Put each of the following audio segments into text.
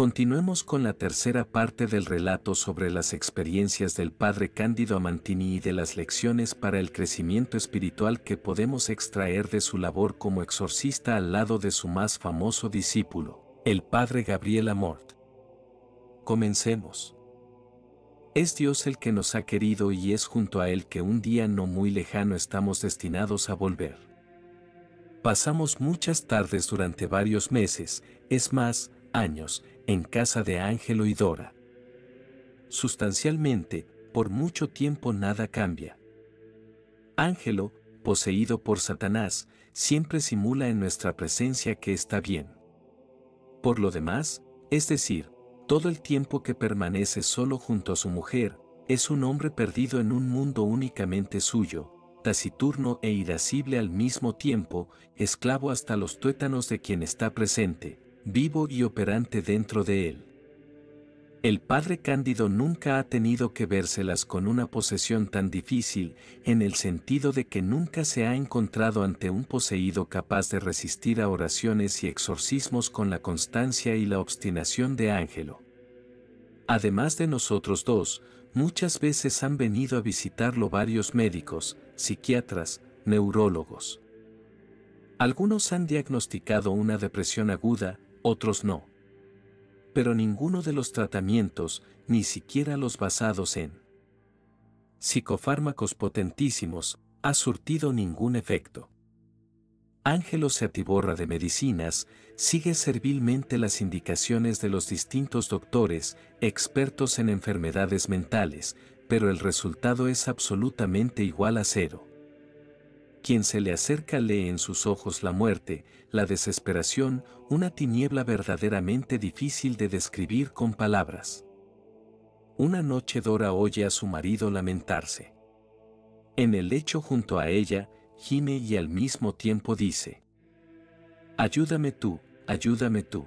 Continuemos con la tercera parte del relato sobre las experiencias del padre Cándido Amantini y de las lecciones para el crecimiento espiritual que podemos extraer de su labor como exorcista al lado de su más famoso discípulo, el padre Gabriel Amort. Comencemos. Es Dios el que nos ha querido y es junto a Él que un día no muy lejano estamos destinados a volver. Pasamos muchas tardes durante varios meses, es más, años, en casa de Ángelo y Dora. Sustancialmente, por mucho tiempo nada cambia. Ángelo, poseído por Satanás, siempre simula en nuestra presencia que está bien. Por lo demás, es decir, todo el tiempo que permanece solo junto a su mujer, es un hombre perdido en un mundo únicamente suyo, taciturno e irascible al mismo tiempo, esclavo hasta los tuétanos de quien está presente, vivo y operante dentro de él. El padre Cándido nunca ha tenido que vérselas con una posesión tan difícil, en el sentido de que nunca se ha encontrado ante un poseído capaz de resistir a oraciones y exorcismos con la constancia y la obstinación de Ángelo. Además de nosotros dos, muchas veces han venido a visitarlo varios médicos, psiquiatras, neurólogos. Algunos han diagnosticado una depresión aguda, otros no. Pero ninguno de los tratamientos, ni siquiera los basados en psicofármacos potentísimos, ha surtido ningún efecto. Ángelo se atiborra de medicinas, sigue servilmente las indicaciones de los distintos doctores, expertos en enfermedades mentales, pero el resultado es absolutamente igual a cero. Quien se le acerca lee en sus ojos la muerte, la desesperación, una tiniebla verdaderamente difícil de describir con palabras. Una noche Dora oye a su marido lamentarse. En el lecho junto a ella, gime y al mismo tiempo dice, Ayúdame tú, ayúdame tú.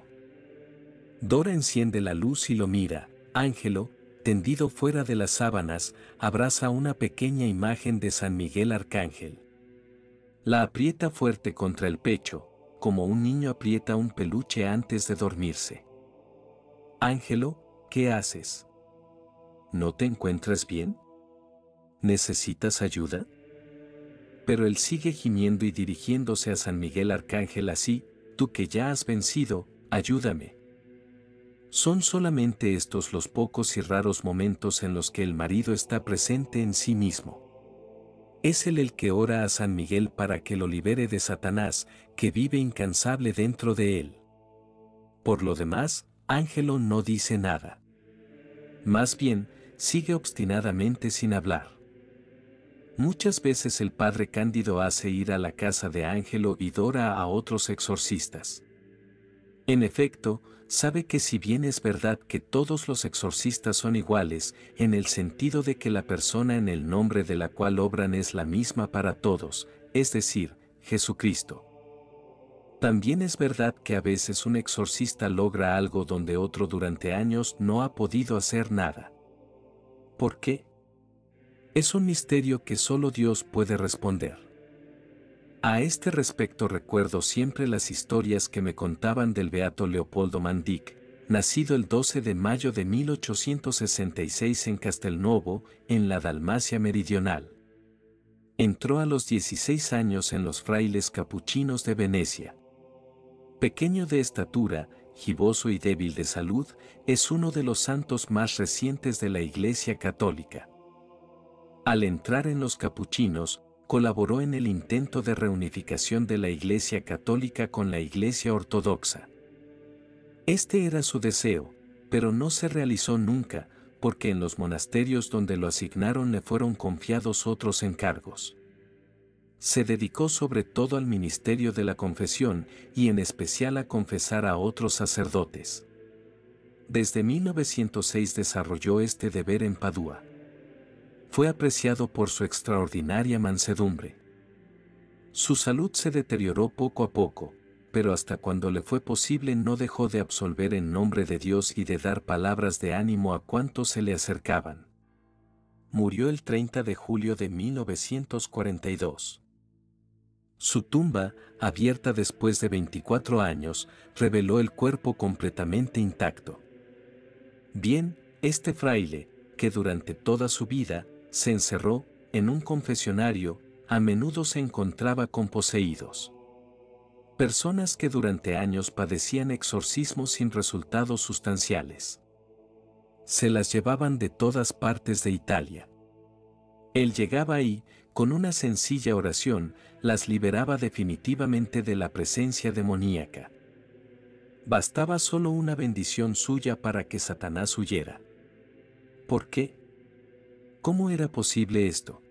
Dora enciende la luz y lo mira, Ángelo, tendido fuera de las sábanas, abraza una pequeña imagen de San Miguel Arcángel. La aprieta fuerte contra el pecho, como un niño aprieta un peluche antes de dormirse. Ángelo, ¿qué haces? ¿No te encuentras bien? ¿Necesitas ayuda? Pero él sigue gimiendo y dirigiéndose a San Miguel Arcángel así, tú que ya has vencido, ayúdame. Son solamente estos los pocos y raros momentos en los que el marido está presente en sí mismo. Es él el que ora a San Miguel para que lo libere de Satanás, que vive incansable dentro de él. Por lo demás, Ángelo no dice nada. Más bien, sigue obstinadamente sin hablar. Muchas veces el padre Cándido hace ir a la casa de Ángelo y Dora a otros exorcistas. En efecto, sabe que si bien es verdad que todos los exorcistas son iguales, en el sentido de que la persona en el nombre de la cual obran es la misma para todos, es decir, Jesucristo. También es verdad que a veces un exorcista logra algo donde otro durante años no ha podido hacer nada. ¿Por qué? Es un misterio que solo Dios puede responder. A este respecto recuerdo siempre las historias que me contaban del beato Leopoldo Mandic, nacido el 12 de mayo de 1866 en Castelnuovo, en la Dalmacia Meridional. Entró a los 16 años en los frailes capuchinos de Venecia. Pequeño de estatura, giboso y débil de salud, es uno de los santos más recientes de la Iglesia Católica. Al entrar en los capuchinos, colaboró en el intento de reunificación de la Iglesia Católica con la Iglesia Ortodoxa. Este era su deseo, pero no se realizó nunca, porque en los monasterios donde lo asignaron le fueron confiados otros encargos. Se dedicó sobre todo al ministerio de la confesión y en especial a confesar a otros sacerdotes. Desde 1906 desarrolló este deber en Padua fue apreciado por su extraordinaria mansedumbre. Su salud se deterioró poco a poco, pero hasta cuando le fue posible no dejó de absolver en nombre de Dios y de dar palabras de ánimo a cuantos se le acercaban. Murió el 30 de julio de 1942. Su tumba, abierta después de 24 años, reveló el cuerpo completamente intacto. Bien, este fraile, que durante toda su vida, se encerró, en un confesionario, a menudo se encontraba con poseídos. Personas que durante años padecían exorcismos sin resultados sustanciales. Se las llevaban de todas partes de Italia. Él llegaba ahí, con una sencilla oración, las liberaba definitivamente de la presencia demoníaca. Bastaba solo una bendición suya para que Satanás huyera. ¿Por qué? ¿Cómo era posible esto?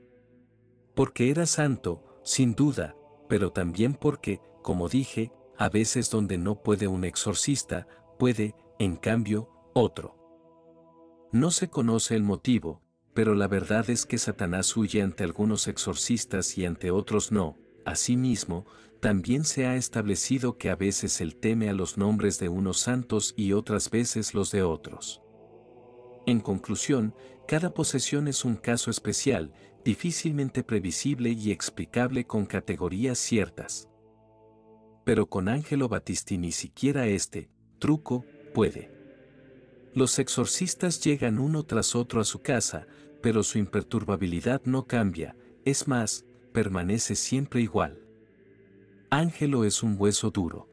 Porque era santo, sin duda, pero también porque, como dije, a veces donde no puede un exorcista, puede, en cambio, otro. No se conoce el motivo, pero la verdad es que Satanás huye ante algunos exorcistas y ante otros no. Asimismo, también se ha establecido que a veces él teme a los nombres de unos santos y otras veces los de otros. En conclusión, cada posesión es un caso especial, difícilmente previsible y explicable con categorías ciertas. Pero con Ángelo Battisti ni siquiera este, truco, puede. Los exorcistas llegan uno tras otro a su casa, pero su imperturbabilidad no cambia, es más, permanece siempre igual. Ángelo es un hueso duro.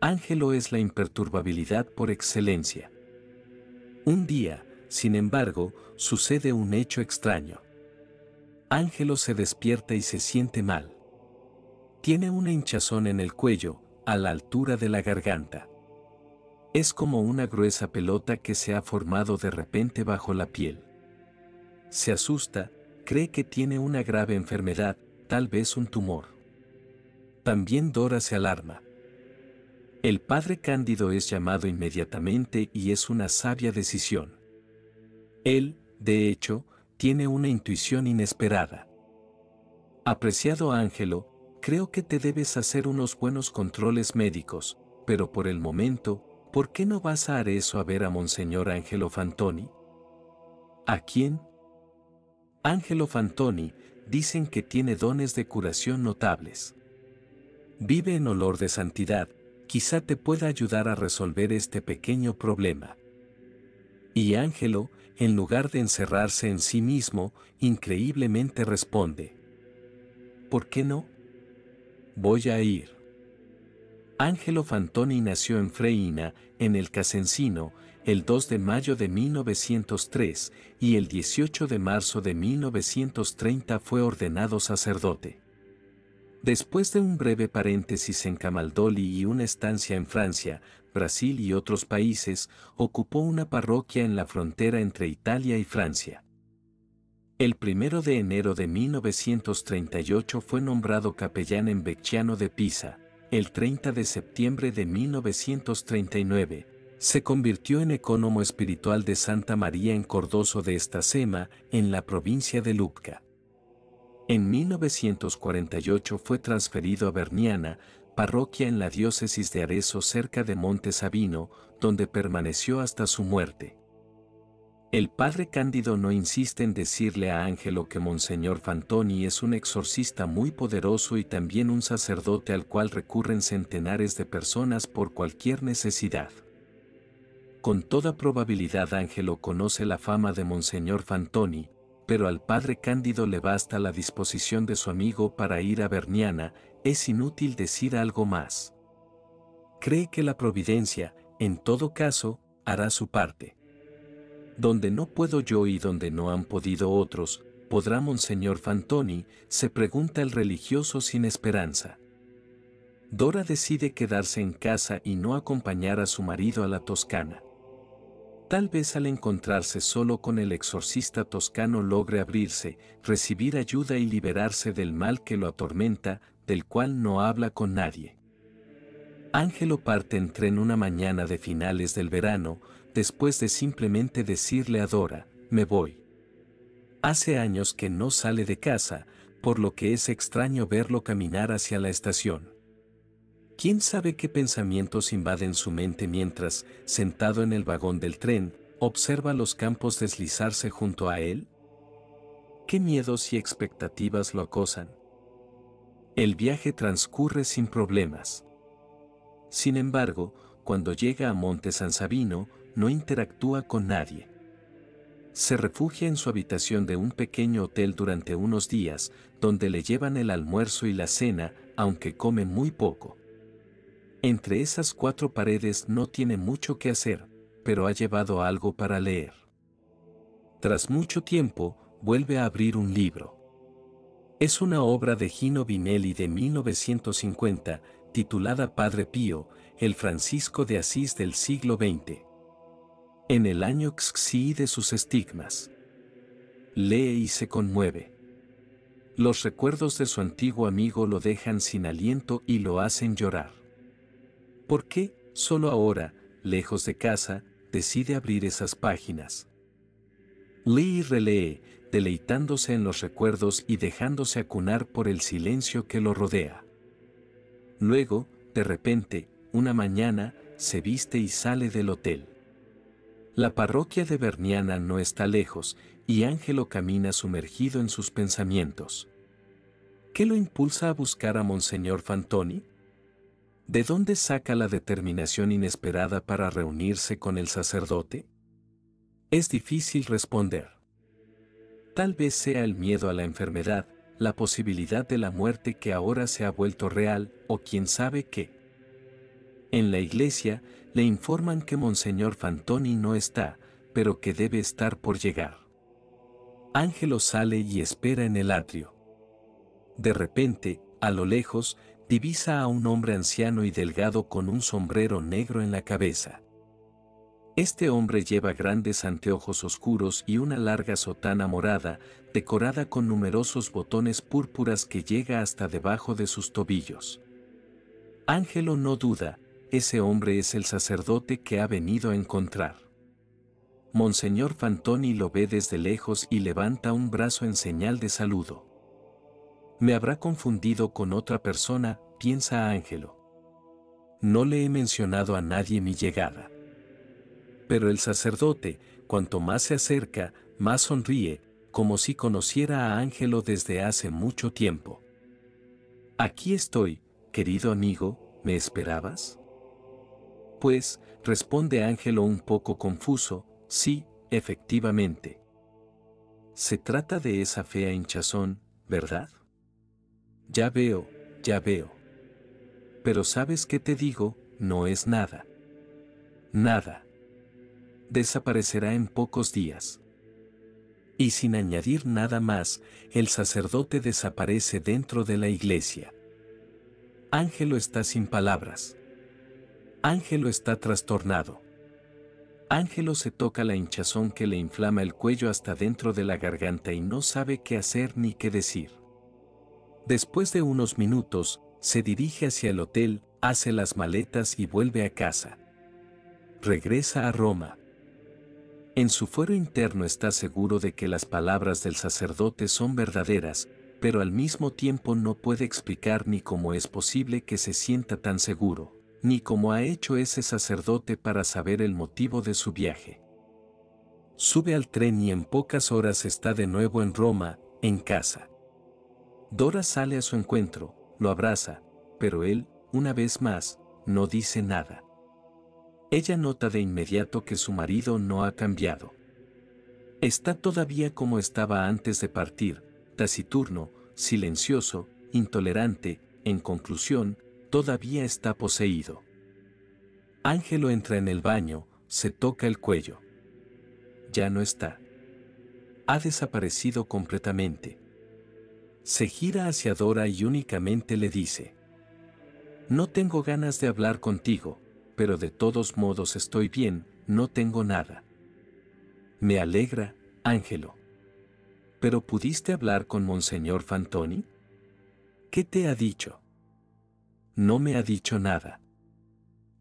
Ángelo es la imperturbabilidad por excelencia. Un día, sin embargo, sucede un hecho extraño. Ángelo se despierta y se siente mal. Tiene una hinchazón en el cuello, a la altura de la garganta. Es como una gruesa pelota que se ha formado de repente bajo la piel. Se asusta, cree que tiene una grave enfermedad, tal vez un tumor. También Dora se alarma. El padre Cándido es llamado inmediatamente y es una sabia decisión. Él, de hecho, tiene una intuición inesperada. Apreciado Ángelo, creo que te debes hacer unos buenos controles médicos, pero por el momento, ¿por qué no vas a eso a ver a Monseñor Ángelo Fantoni? ¿A quién? Ángelo Fantoni, dicen que tiene dones de curación notables. Vive en olor de santidad, quizá te pueda ayudar a resolver este pequeño problema. Y Ángelo, en lugar de encerrarse en sí mismo, increíblemente responde. ¿Por qué no? Voy a ir. Ángelo Fantoni nació en Freina, en el Casencino, el 2 de mayo de 1903 y el 18 de marzo de 1930 fue ordenado sacerdote. Después de un breve paréntesis en Camaldoli y una estancia en Francia, Brasil y otros países, ocupó una parroquia en la frontera entre Italia y Francia. El 1 de enero de 1938 fue nombrado capellán en Vecchiano de Pisa. El 30 de septiembre de 1939, se convirtió en ecónomo espiritual de Santa María en Cordoso de Estacema, en la provincia de Lucca. En 1948 fue transferido a Berniana, parroquia en la diócesis de Arezzo cerca de Monte Sabino, donde permaneció hasta su muerte. El padre Cándido no insiste en decirle a Ángelo que Monseñor Fantoni es un exorcista muy poderoso y también un sacerdote al cual recurren centenares de personas por cualquier necesidad. Con toda probabilidad Ángelo conoce la fama de Monseñor Fantoni, pero al padre Cándido le basta la disposición de su amigo para ir a Berniana, es inútil decir algo más. Cree que la providencia, en todo caso, hará su parte. Donde no puedo yo y donde no han podido otros, ¿podrá Monseñor Fantoni? se pregunta el religioso sin esperanza. Dora decide quedarse en casa y no acompañar a su marido a la Toscana. Tal vez al encontrarse solo con el exorcista toscano logre abrirse, recibir ayuda y liberarse del mal que lo atormenta, del cual no habla con nadie. Ángelo parte en tren una mañana de finales del verano, después de simplemente decirle a Dora, me voy. Hace años que no sale de casa, por lo que es extraño verlo caminar hacia la estación. ¿Quién sabe qué pensamientos invaden su mente mientras, sentado en el vagón del tren, observa los campos deslizarse junto a él? ¿Qué miedos y expectativas lo acosan? El viaje transcurre sin problemas. Sin embargo, cuando llega a Monte San Sabino, no interactúa con nadie. Se refugia en su habitación de un pequeño hotel durante unos días, donde le llevan el almuerzo y la cena, aunque come muy poco. Entre esas cuatro paredes no tiene mucho que hacer, pero ha llevado algo para leer. Tras mucho tiempo, vuelve a abrir un libro. Es una obra de Gino Vinelli de 1950, titulada Padre Pío, el Francisco de Asís del siglo XX. En el año XXI de sus estigmas. Lee y se conmueve. Los recuerdos de su antiguo amigo lo dejan sin aliento y lo hacen llorar. ¿Por qué, solo ahora, lejos de casa, decide abrir esas páginas? Lee y relee, deleitándose en los recuerdos y dejándose acunar por el silencio que lo rodea. Luego, de repente, una mañana, se viste y sale del hotel. La parroquia de Berniana no está lejos, y Ángelo camina sumergido en sus pensamientos. ¿Qué lo impulsa a buscar a Monseñor Fantoni? ¿De dónde saca la determinación inesperada para reunirse con el sacerdote? Es difícil responder. Tal vez sea el miedo a la enfermedad, la posibilidad de la muerte que ahora se ha vuelto real, o quién sabe qué. En la iglesia, le informan que Monseñor Fantoni no está, pero que debe estar por llegar. Ángelo sale y espera en el atrio. De repente, a lo lejos, divisa a un hombre anciano y delgado con un sombrero negro en la cabeza. Este hombre lleva grandes anteojos oscuros y una larga sotana morada, decorada con numerosos botones púrpuras que llega hasta debajo de sus tobillos. Ángelo no duda, ese hombre es el sacerdote que ha venido a encontrar. Monseñor Fantoni lo ve desde lejos y levanta un brazo en señal de saludo. Me habrá confundido con otra persona, piensa Ángelo. No le he mencionado a nadie mi llegada. Pero el sacerdote, cuanto más se acerca, más sonríe, como si conociera a Ángelo desde hace mucho tiempo. Aquí estoy, querido amigo, ¿me esperabas? Pues, responde Ángelo un poco confuso, sí, efectivamente. Se trata de esa fea hinchazón, ¿verdad? Ya veo, ya veo. Pero sabes qué te digo, no es nada. Nada desaparecerá en pocos días. Y sin añadir nada más, el sacerdote desaparece dentro de la iglesia. Ángelo está sin palabras. Ángelo está trastornado. Ángelo se toca la hinchazón que le inflama el cuello hasta dentro de la garganta y no sabe qué hacer ni qué decir. Después de unos minutos, se dirige hacia el hotel, hace las maletas y vuelve a casa. Regresa a Roma. En su fuero interno está seguro de que las palabras del sacerdote son verdaderas, pero al mismo tiempo no puede explicar ni cómo es posible que se sienta tan seguro, ni cómo ha hecho ese sacerdote para saber el motivo de su viaje. Sube al tren y en pocas horas está de nuevo en Roma, en casa. Dora sale a su encuentro, lo abraza, pero él, una vez más, no dice nada. Ella nota de inmediato que su marido no ha cambiado. Está todavía como estaba antes de partir, taciturno, silencioso, intolerante, en conclusión, todavía está poseído. Ángelo entra en el baño, se toca el cuello. Ya no está. Ha desaparecido completamente. Se gira hacia Dora y únicamente le dice, No tengo ganas de hablar contigo, pero de todos modos estoy bien, no tengo nada. Me alegra, Ángelo. ¿Pero pudiste hablar con Monseñor Fantoni? ¿Qué te ha dicho? No me ha dicho nada.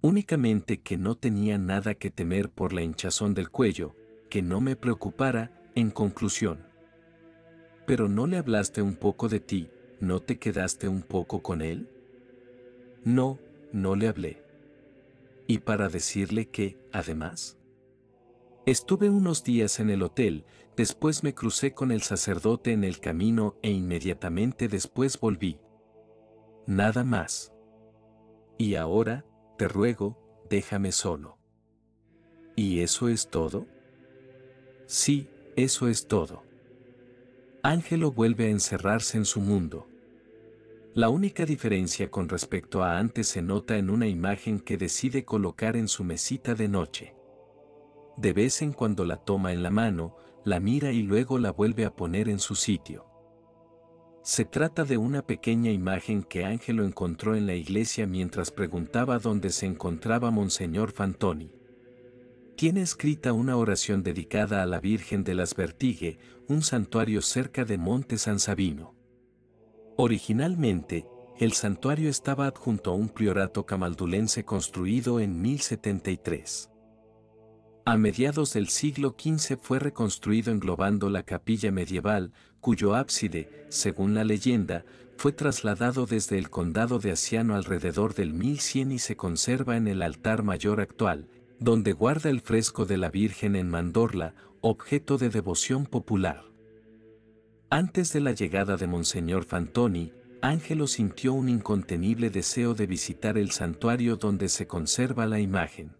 Únicamente que no tenía nada que temer por la hinchazón del cuello, que no me preocupara, en conclusión. Pero no le hablaste un poco de ti, ¿no te quedaste un poco con él? No, no le hablé y para decirle que, además, estuve unos días en el hotel, después me crucé con el sacerdote en el camino e inmediatamente después volví. Nada más. Y ahora, te ruego, déjame solo. ¿Y eso es todo? Sí, eso es todo. Ángelo vuelve a encerrarse en su mundo. La única diferencia con respecto a antes se nota en una imagen que decide colocar en su mesita de noche. De vez en cuando la toma en la mano, la mira y luego la vuelve a poner en su sitio. Se trata de una pequeña imagen que Ángelo encontró en la iglesia mientras preguntaba dónde se encontraba Monseñor Fantoni. Tiene escrita una oración dedicada a la Virgen de las Vertigue, un santuario cerca de Monte San Sabino. Originalmente, el santuario estaba adjunto a un priorato camaldulense construido en 1073. A mediados del siglo XV fue reconstruido englobando la capilla medieval, cuyo ábside, según la leyenda, fue trasladado desde el condado de Asiano alrededor del 1100 y se conserva en el altar mayor actual, donde guarda el fresco de la Virgen en Mandorla, objeto de devoción popular. Antes de la llegada de Monseñor Fantoni, Ángelo sintió un incontenible deseo de visitar el santuario donde se conserva la imagen.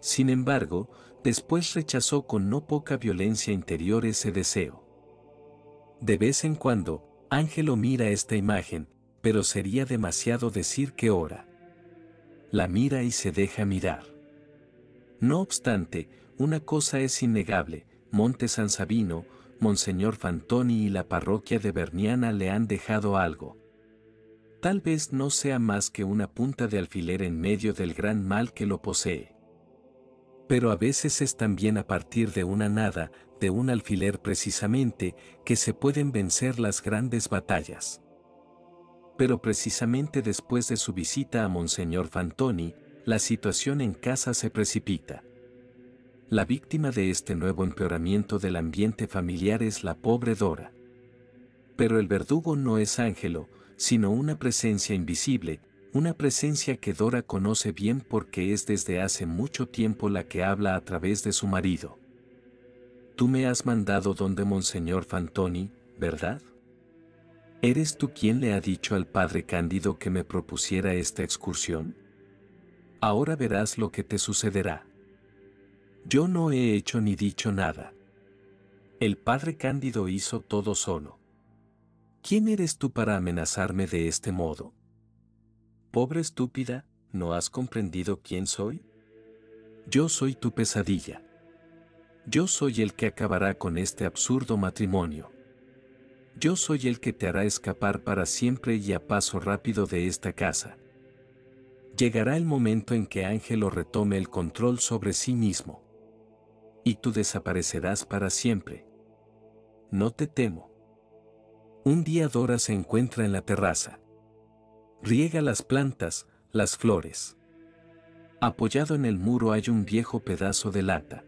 Sin embargo, después rechazó con no poca violencia interior ese deseo. De vez en cuando, Ángelo mira esta imagen, pero sería demasiado decir que ora. La mira y se deja mirar. No obstante, una cosa es innegable, Monte San Sabino, Monseñor Fantoni y la parroquia de Berniana le han dejado algo. Tal vez no sea más que una punta de alfiler en medio del gran mal que lo posee. Pero a veces es también a partir de una nada, de un alfiler precisamente, que se pueden vencer las grandes batallas. Pero precisamente después de su visita a Monseñor Fantoni, la situación en casa se precipita. La víctima de este nuevo empeoramiento del ambiente familiar es la pobre Dora. Pero el verdugo no es Ángelo, sino una presencia invisible, una presencia que Dora conoce bien porque es desde hace mucho tiempo la que habla a través de su marido. Tú me has mandado donde Monseñor Fantoni, ¿verdad? ¿Eres tú quien le ha dicho al padre Cándido que me propusiera esta excursión? Ahora verás lo que te sucederá. Yo no he hecho ni dicho nada. El padre Cándido hizo todo solo. ¿Quién eres tú para amenazarme de este modo? Pobre estúpida, ¿no has comprendido quién soy? Yo soy tu pesadilla. Yo soy el que acabará con este absurdo matrimonio. Yo soy el que te hará escapar para siempre y a paso rápido de esta casa. Llegará el momento en que Ángelo retome el control sobre sí mismo y tú desaparecerás para siempre. No te temo. Un día Dora se encuentra en la terraza. Riega las plantas, las flores. Apoyado en el muro hay un viejo pedazo de lata.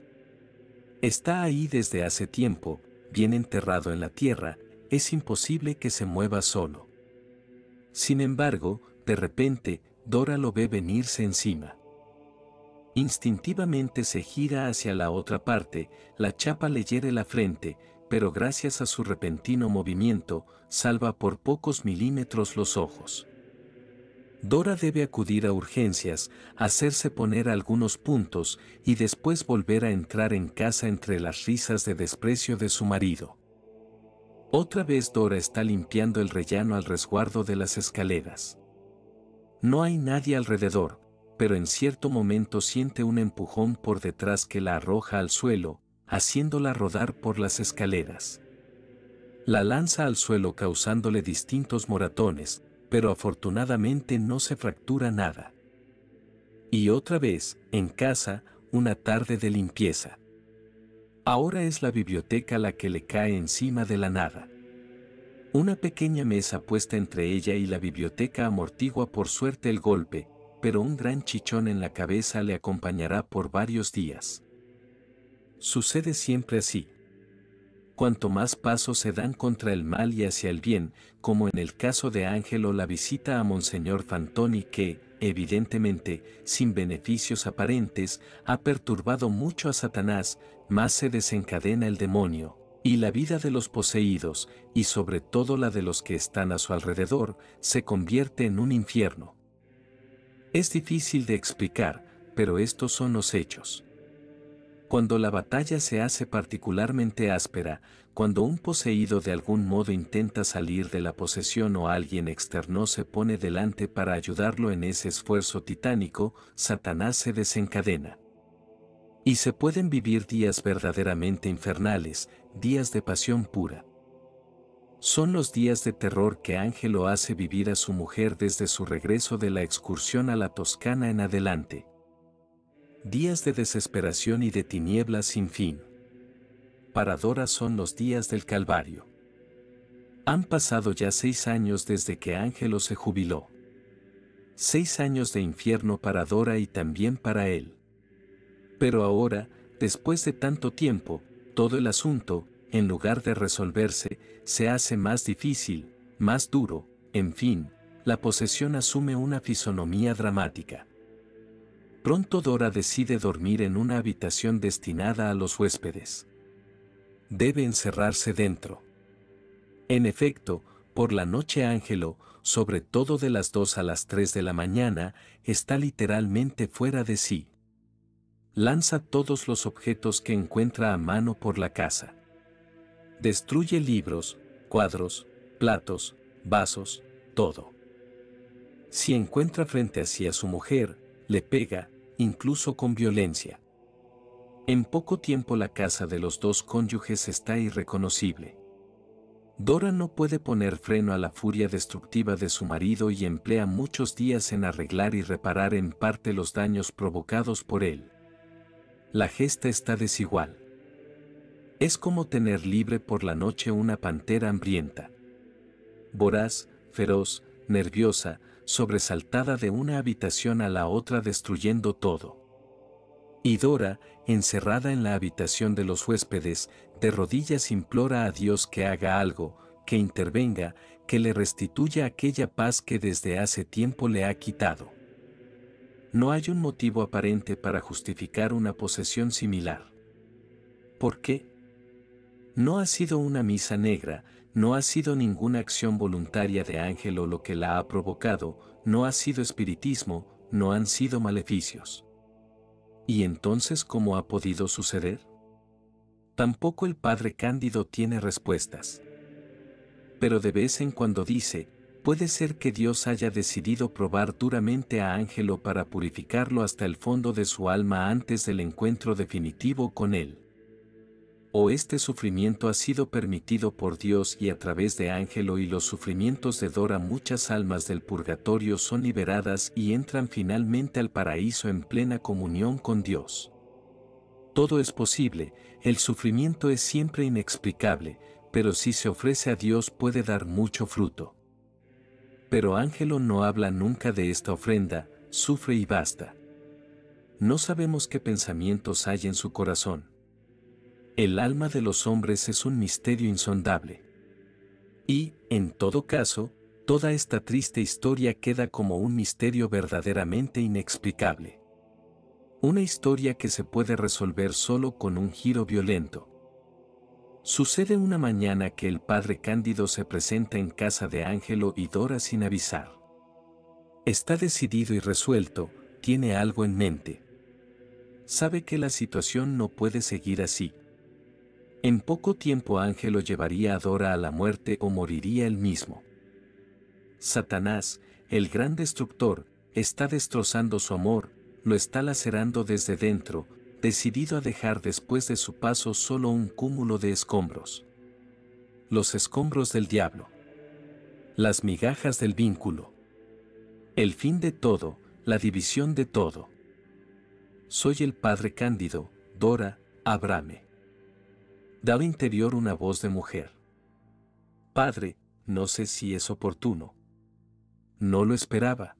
Está ahí desde hace tiempo, bien enterrado en la tierra, es imposible que se mueva solo. Sin embargo, de repente, Dora lo ve venirse encima. Instintivamente se gira hacia la otra parte, la chapa le hiere la frente, pero gracias a su repentino movimiento, salva por pocos milímetros los ojos. Dora debe acudir a urgencias, hacerse poner algunos puntos y después volver a entrar en casa entre las risas de desprecio de su marido. Otra vez Dora está limpiando el rellano al resguardo de las escaleras. No hay nadie alrededor, pero en cierto momento siente un empujón por detrás que la arroja al suelo, haciéndola rodar por las escaleras. La lanza al suelo causándole distintos moratones, pero afortunadamente no se fractura nada. Y otra vez, en casa, una tarde de limpieza. Ahora es la biblioteca la que le cae encima de la nada. Una pequeña mesa puesta entre ella y la biblioteca amortigua por suerte el golpe, pero un gran chichón en la cabeza le acompañará por varios días. Sucede siempre así. Cuanto más pasos se dan contra el mal y hacia el bien, como en el caso de Ángelo la visita a Monseñor Fantoni que, evidentemente, sin beneficios aparentes, ha perturbado mucho a Satanás, más se desencadena el demonio, y la vida de los poseídos, y sobre todo la de los que están a su alrededor, se convierte en un infierno. Es difícil de explicar, pero estos son los hechos. Cuando la batalla se hace particularmente áspera, cuando un poseído de algún modo intenta salir de la posesión o alguien externo se pone delante para ayudarlo en ese esfuerzo titánico, Satanás se desencadena. Y se pueden vivir días verdaderamente infernales, días de pasión pura. Son los días de terror que Ángelo hace vivir a su mujer desde su regreso de la excursión a la Toscana en adelante. Días de desesperación y de tinieblas sin fin. Para Dora son los días del Calvario. Han pasado ya seis años desde que Ángelo se jubiló. Seis años de infierno para Dora y también para él. Pero ahora, después de tanto tiempo, todo el asunto, en lugar de resolverse, se hace más difícil, más duro, en fin, la posesión asume una fisonomía dramática. Pronto Dora decide dormir en una habitación destinada a los huéspedes. Debe encerrarse dentro. En efecto, por la noche Ángelo, sobre todo de las 2 a las 3 de la mañana, está literalmente fuera de sí. Lanza todos los objetos que encuentra a mano por la casa. Destruye libros, cuadros, platos, vasos, todo. Si encuentra frente a sí a su mujer, le pega, incluso con violencia. En poco tiempo la casa de los dos cónyuges está irreconocible. Dora no puede poner freno a la furia destructiva de su marido y emplea muchos días en arreglar y reparar en parte los daños provocados por él. La gesta está desigual. Es como tener libre por la noche una pantera hambrienta. Voraz, feroz, nerviosa, sobresaltada de una habitación a la otra destruyendo todo. Y Dora, encerrada en la habitación de los huéspedes, de rodillas implora a Dios que haga algo, que intervenga, que le restituya aquella paz que desde hace tiempo le ha quitado. No hay un motivo aparente para justificar una posesión similar. ¿Por qué? No ha sido una misa negra, no ha sido ninguna acción voluntaria de ángel o lo que la ha provocado, no ha sido espiritismo, no han sido maleficios. ¿Y entonces cómo ha podido suceder? Tampoco el padre Cándido tiene respuestas. Pero de vez en cuando dice, puede ser que Dios haya decidido probar duramente a Ángelo para purificarlo hasta el fondo de su alma antes del encuentro definitivo con él o este sufrimiento ha sido permitido por Dios y a través de Ángelo y los sufrimientos de Dora muchas almas del purgatorio son liberadas y entran finalmente al paraíso en plena comunión con Dios. Todo es posible, el sufrimiento es siempre inexplicable, pero si se ofrece a Dios puede dar mucho fruto. Pero Ángelo no habla nunca de esta ofrenda, sufre y basta. No sabemos qué pensamientos hay en su corazón. El alma de los hombres es un misterio insondable. Y, en todo caso, toda esta triste historia queda como un misterio verdaderamente inexplicable. Una historia que se puede resolver solo con un giro violento. Sucede una mañana que el padre Cándido se presenta en casa de Ángelo y Dora sin avisar. Está decidido y resuelto, tiene algo en mente. Sabe que la situación no puede seguir así, en poco tiempo Ángelo llevaría a Dora a la muerte o moriría él mismo. Satanás, el gran destructor, está destrozando su amor, lo está lacerando desde dentro, decidido a dejar después de su paso solo un cúmulo de escombros. Los escombros del diablo. Las migajas del vínculo. El fin de todo, la división de todo. Soy el Padre Cándido, Dora, Abrame daba interior una voz de mujer. Padre, no sé si es oportuno. No lo esperaba.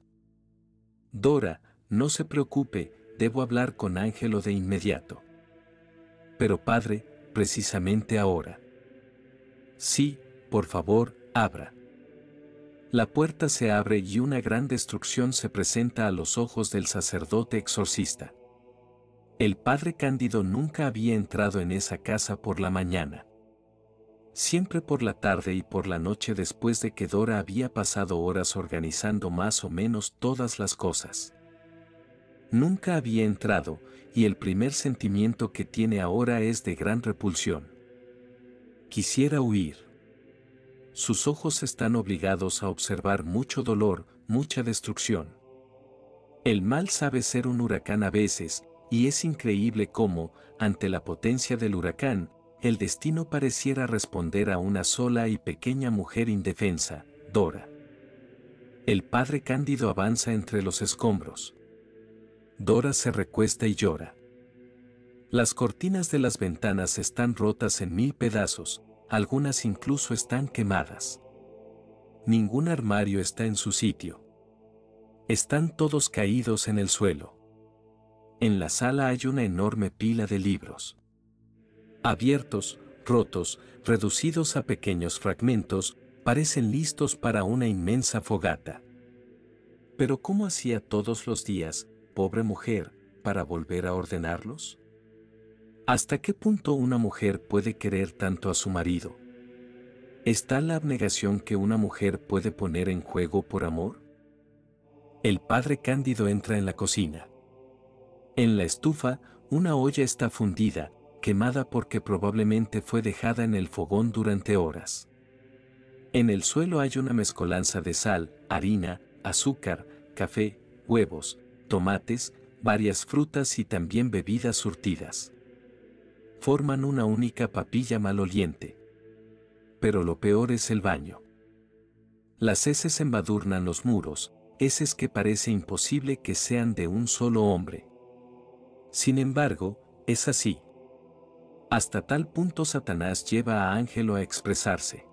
Dora, no se preocupe, debo hablar con Ángelo de inmediato. Pero padre, precisamente ahora. Sí, por favor, abra. La puerta se abre y una gran destrucción se presenta a los ojos del sacerdote exorcista. El padre Cándido nunca había entrado en esa casa por la mañana. Siempre por la tarde y por la noche después de que Dora había pasado horas organizando más o menos todas las cosas. Nunca había entrado, y el primer sentimiento que tiene ahora es de gran repulsión. Quisiera huir. Sus ojos están obligados a observar mucho dolor, mucha destrucción. El mal sabe ser un huracán a veces, y es increíble cómo, ante la potencia del huracán, el destino pareciera responder a una sola y pequeña mujer indefensa, Dora. El padre Cándido avanza entre los escombros. Dora se recuesta y llora. Las cortinas de las ventanas están rotas en mil pedazos, algunas incluso están quemadas. Ningún armario está en su sitio. Están todos caídos en el suelo. En la sala hay una enorme pila de libros. Abiertos, rotos, reducidos a pequeños fragmentos, parecen listos para una inmensa fogata. Pero ¿cómo hacía todos los días, pobre mujer, para volver a ordenarlos? ¿Hasta qué punto una mujer puede querer tanto a su marido? ¿Está la abnegación que una mujer puede poner en juego por amor? El padre Cándido entra en la cocina. En la estufa, una olla está fundida, quemada porque probablemente fue dejada en el fogón durante horas. En el suelo hay una mezcolanza de sal, harina, azúcar, café, huevos, tomates, varias frutas y también bebidas surtidas. Forman una única papilla maloliente. Pero lo peor es el baño. Las heces embadurnan los muros, heces que parece imposible que sean de un solo hombre. Sin embargo, es así. Hasta tal punto Satanás lleva a Ángelo a expresarse.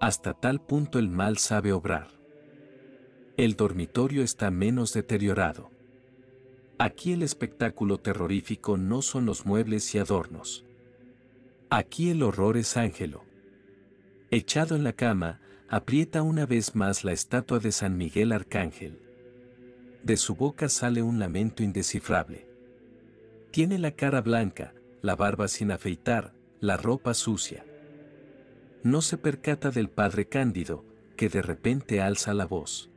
Hasta tal punto el mal sabe obrar. El dormitorio está menos deteriorado. Aquí el espectáculo terrorífico no son los muebles y adornos. Aquí el horror es Ángelo. Echado en la cama, aprieta una vez más la estatua de San Miguel Arcángel. De su boca sale un lamento indescifrable. Tiene la cara blanca, la barba sin afeitar, la ropa sucia. No se percata del padre Cándido, que de repente alza la voz.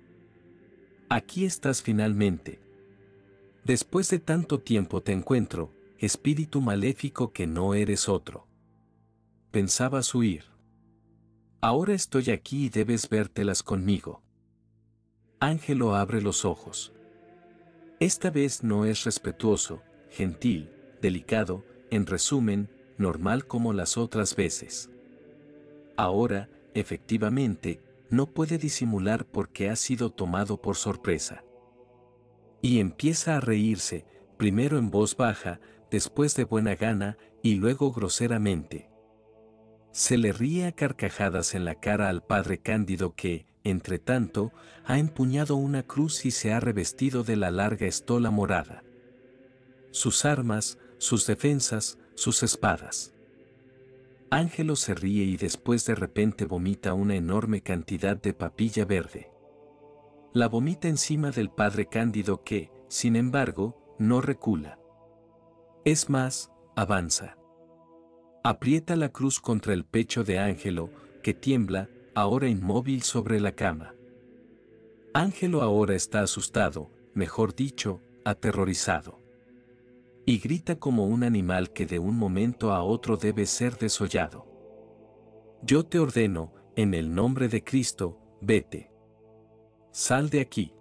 Aquí estás finalmente. Después de tanto tiempo te encuentro, espíritu maléfico que no eres otro. Pensabas huir. Ahora estoy aquí y debes vértelas conmigo. Ángelo abre los ojos. Esta vez no es respetuoso, gentil, delicado, en resumen, normal como las otras veces. Ahora, efectivamente, no puede disimular porque ha sido tomado por sorpresa. Y empieza a reírse, primero en voz baja, después de buena gana y luego groseramente. Se le ríe a carcajadas en la cara al padre Cándido que, entre tanto, ha empuñado una cruz y se ha revestido de la larga estola morada. Sus armas, sus defensas, sus espadas. Ángelo se ríe y después de repente vomita una enorme cantidad de papilla verde. La vomita encima del padre Cándido que, sin embargo, no recula. Es más, avanza. Aprieta la cruz contra el pecho de Ángelo, que tiembla, ahora inmóvil sobre la cama. Ángelo ahora está asustado, mejor dicho, aterrorizado y grita como un animal que de un momento a otro debe ser desollado. Yo te ordeno, en el nombre de Cristo, vete. Sal de aquí.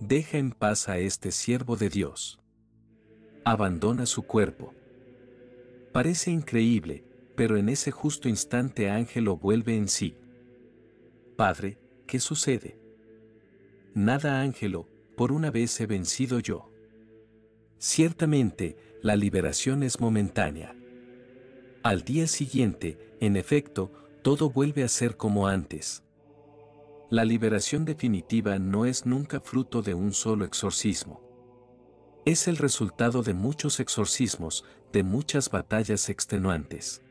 Deja en paz a este siervo de Dios. Abandona su cuerpo. Parece increíble, pero en ese justo instante Ángelo vuelve en sí. Padre, ¿qué sucede? Nada Ángelo, por una vez he vencido yo. Ciertamente, la liberación es momentánea. Al día siguiente, en efecto, todo vuelve a ser como antes. La liberación definitiva no es nunca fruto de un solo exorcismo. Es el resultado de muchos exorcismos, de muchas batallas extenuantes.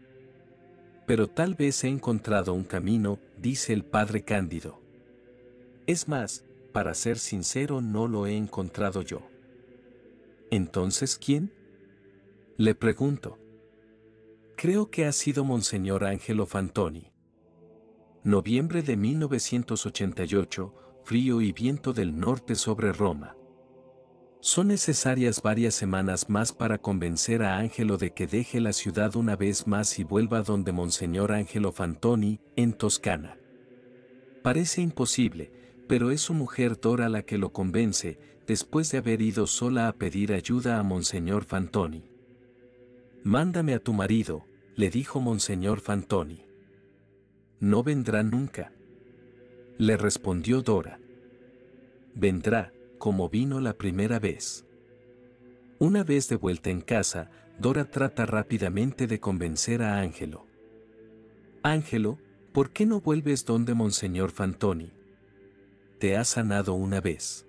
Pero tal vez he encontrado un camino, dice el padre Cándido. Es más, para ser sincero no lo he encontrado yo. ¿Entonces quién? Le pregunto. Creo que ha sido Monseñor Ángelo Fantoni. Noviembre de 1988, frío y viento del norte sobre Roma. Son necesarias varias semanas más para convencer a Ángelo de que deje la ciudad una vez más y vuelva donde Monseñor Ángelo Fantoni, en Toscana. Parece imposible, pero es su mujer Dora la que lo convence, después de haber ido sola a pedir ayuda a Monseñor Fantoni. Mándame a tu marido, le dijo Monseñor Fantoni. No vendrá nunca. Le respondió Dora. Vendrá, como vino la primera vez. Una vez de vuelta en casa, Dora trata rápidamente de convencer a Ángelo. Ángelo, ¿por qué no vuelves donde Monseñor Fantoni? Te ha sanado una vez.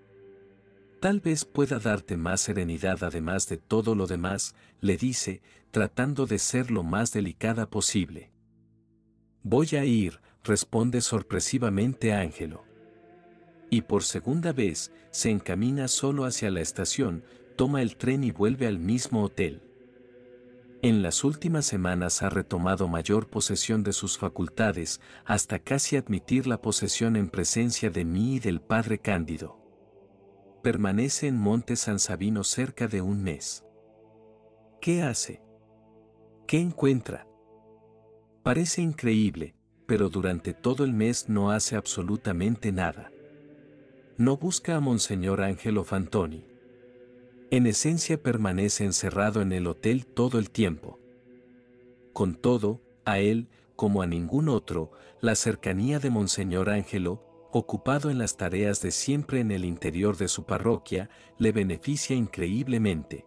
Tal vez pueda darte más serenidad además de todo lo demás, le dice, tratando de ser lo más delicada posible. Voy a ir, responde sorpresivamente Ángelo y por segunda vez se encamina solo hacia la estación, toma el tren y vuelve al mismo hotel. En las últimas semanas ha retomado mayor posesión de sus facultades, hasta casi admitir la posesión en presencia de mí y del padre Cándido. Permanece en Monte San Sabino cerca de un mes. ¿Qué hace? ¿Qué encuentra? Parece increíble, pero durante todo el mes no hace absolutamente nada no busca a Monseñor Ángelo Fantoni. En esencia permanece encerrado en el hotel todo el tiempo. Con todo, a él, como a ningún otro, la cercanía de Monseñor Ángelo, ocupado en las tareas de siempre en el interior de su parroquia, le beneficia increíblemente.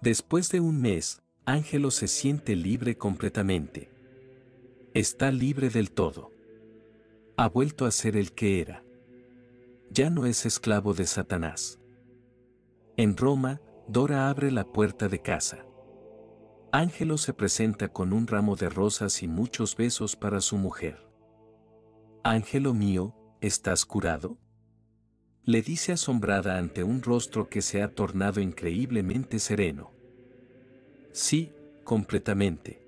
Después de un mes, Ángelo se siente libre completamente. Está libre del todo. Ha vuelto a ser el que era ya no es esclavo de Satanás. En Roma, Dora abre la puerta de casa. Ángelo se presenta con un ramo de rosas y muchos besos para su mujer. Ángelo mío, ¿estás curado? Le dice asombrada ante un rostro que se ha tornado increíblemente sereno. Sí, completamente.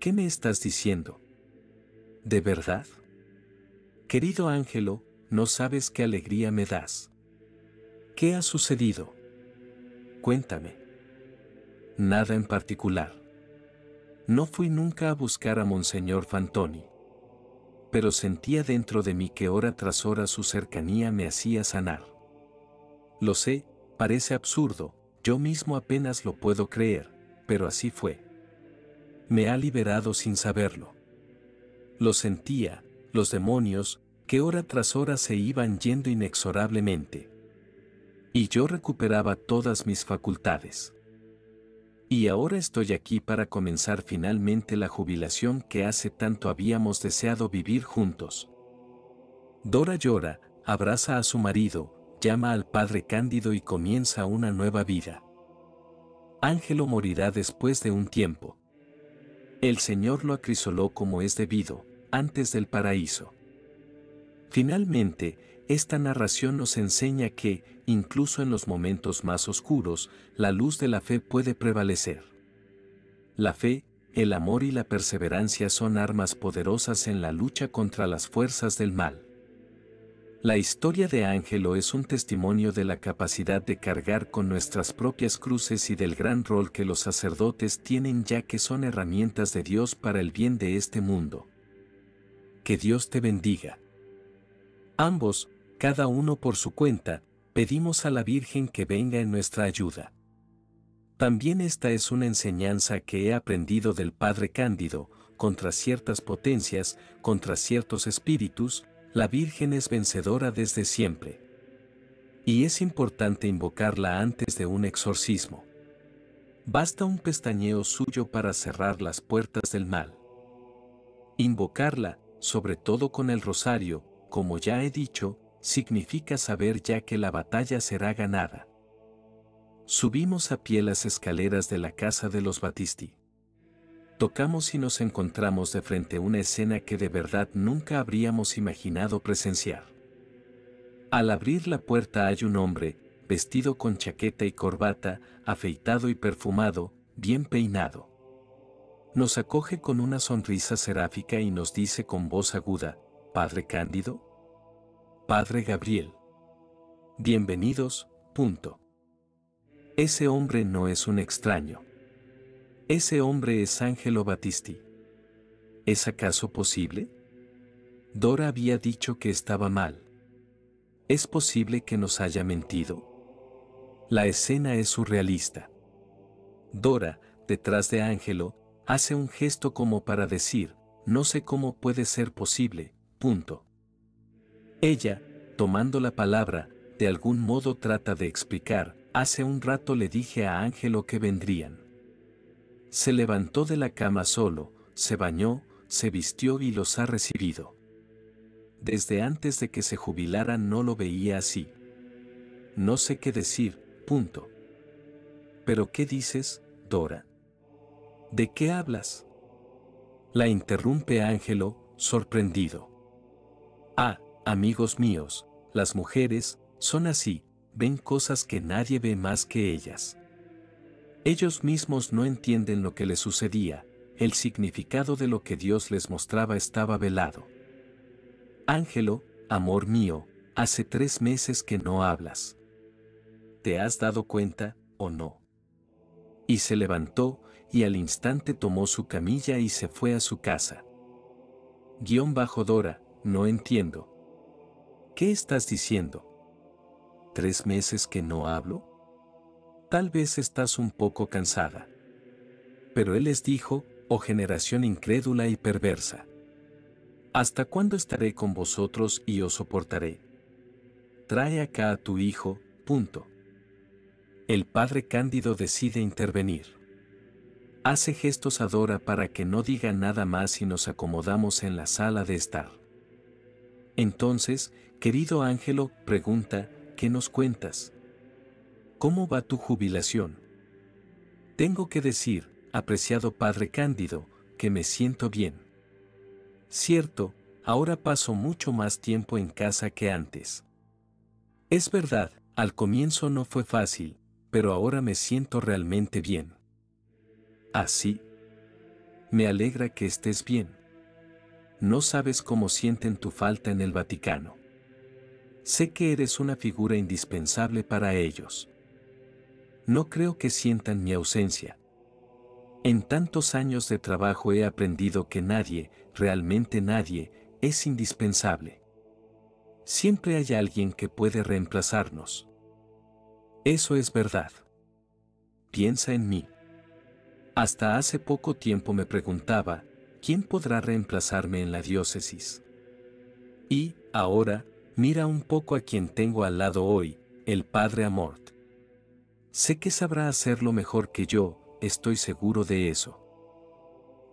¿Qué me estás diciendo? ¿De verdad? Querido Ángelo, no sabes qué alegría me das. ¿Qué ha sucedido? Cuéntame. Nada en particular. No fui nunca a buscar a Monseñor Fantoni. Pero sentía dentro de mí que hora tras hora su cercanía me hacía sanar. Lo sé, parece absurdo, yo mismo apenas lo puedo creer, pero así fue. Me ha liberado sin saberlo. Lo sentía, los demonios, que hora tras hora se iban yendo inexorablemente. Y yo recuperaba todas mis facultades. Y ahora estoy aquí para comenzar finalmente la jubilación que hace tanto habíamos deseado vivir juntos. Dora llora, abraza a su marido, llama al padre Cándido y comienza una nueva vida. Ángelo morirá después de un tiempo. El Señor lo acrisoló como es debido, antes del paraíso. Finalmente, esta narración nos enseña que, incluso en los momentos más oscuros, la luz de la fe puede prevalecer. La fe, el amor y la perseverancia son armas poderosas en la lucha contra las fuerzas del mal. La historia de Ángelo es un testimonio de la capacidad de cargar con nuestras propias cruces y del gran rol que los sacerdotes tienen ya que son herramientas de Dios para el bien de este mundo. Que Dios te bendiga. Ambos, cada uno por su cuenta, pedimos a la Virgen que venga en nuestra ayuda. También esta es una enseñanza que he aprendido del Padre Cándido, contra ciertas potencias, contra ciertos espíritus, la Virgen es vencedora desde siempre. Y es importante invocarla antes de un exorcismo. Basta un pestañeo suyo para cerrar las puertas del mal. Invocarla, sobre todo con el rosario, como ya he dicho, significa saber ya que la batalla será ganada. Subimos a pie las escaleras de la casa de los Batisti. Tocamos y nos encontramos de frente a una escena que de verdad nunca habríamos imaginado presenciar. Al abrir la puerta hay un hombre, vestido con chaqueta y corbata, afeitado y perfumado, bien peinado. Nos acoge con una sonrisa seráfica y nos dice con voz aguda, Padre Cándido? Padre Gabriel. Bienvenidos, Punto. Ese hombre no es un extraño. Ese hombre es Ángelo Battisti. ¿Es acaso posible? Dora había dicho que estaba mal. ¿Es posible que nos haya mentido? La escena es surrealista. Dora, detrás de Ángelo, hace un gesto como para decir, no sé cómo puede ser posible, punto. Ella, tomando la palabra, de algún modo trata de explicar, hace un rato le dije a Ángelo que vendrían. Se levantó de la cama solo, se bañó, se vistió y los ha recibido. Desde antes de que se jubilara no lo veía así. No sé qué decir, punto. ¿Pero qué dices, Dora? ¿De qué hablas? La interrumpe Ángelo, sorprendido. Ah, amigos míos, las mujeres, son así, ven cosas que nadie ve más que ellas. Ellos mismos no entienden lo que les sucedía, el significado de lo que Dios les mostraba estaba velado. Ángelo, amor mío, hace tres meses que no hablas. ¿Te has dado cuenta, o no? Y se levantó, y al instante tomó su camilla y se fue a su casa. Guión bajo Dora, no entiendo. ¿Qué estás diciendo? ¿Tres meses que no hablo? Tal vez estás un poco cansada. Pero él les dijo, oh generación incrédula y perversa. ¿Hasta cuándo estaré con vosotros y os soportaré? Trae acá a tu hijo, punto. El padre Cándido decide intervenir. Hace gestos a Dora para que no diga nada más y nos acomodamos en la sala de estar. Entonces, querido Ángelo, pregunta, ¿qué nos cuentas? ¿Cómo va tu jubilación? Tengo que decir, apreciado Padre Cándido, que me siento bien. Cierto, ahora paso mucho más tiempo en casa que antes. Es verdad, al comienzo no fue fácil, pero ahora me siento realmente bien. Así. Me alegra que estés bien. No sabes cómo sienten tu falta en el Vaticano. Sé que eres una figura indispensable para ellos. No creo que sientan mi ausencia. En tantos años de trabajo he aprendido que nadie, realmente nadie, es indispensable. Siempre hay alguien que puede reemplazarnos. Eso es verdad. Piensa en mí. Hasta hace poco tiempo me preguntaba, ¿quién podrá reemplazarme en la diócesis? Y, ahora, mira un poco a quien tengo al lado hoy, el Padre Amort. Sé que sabrá hacerlo mejor que yo, estoy seguro de eso.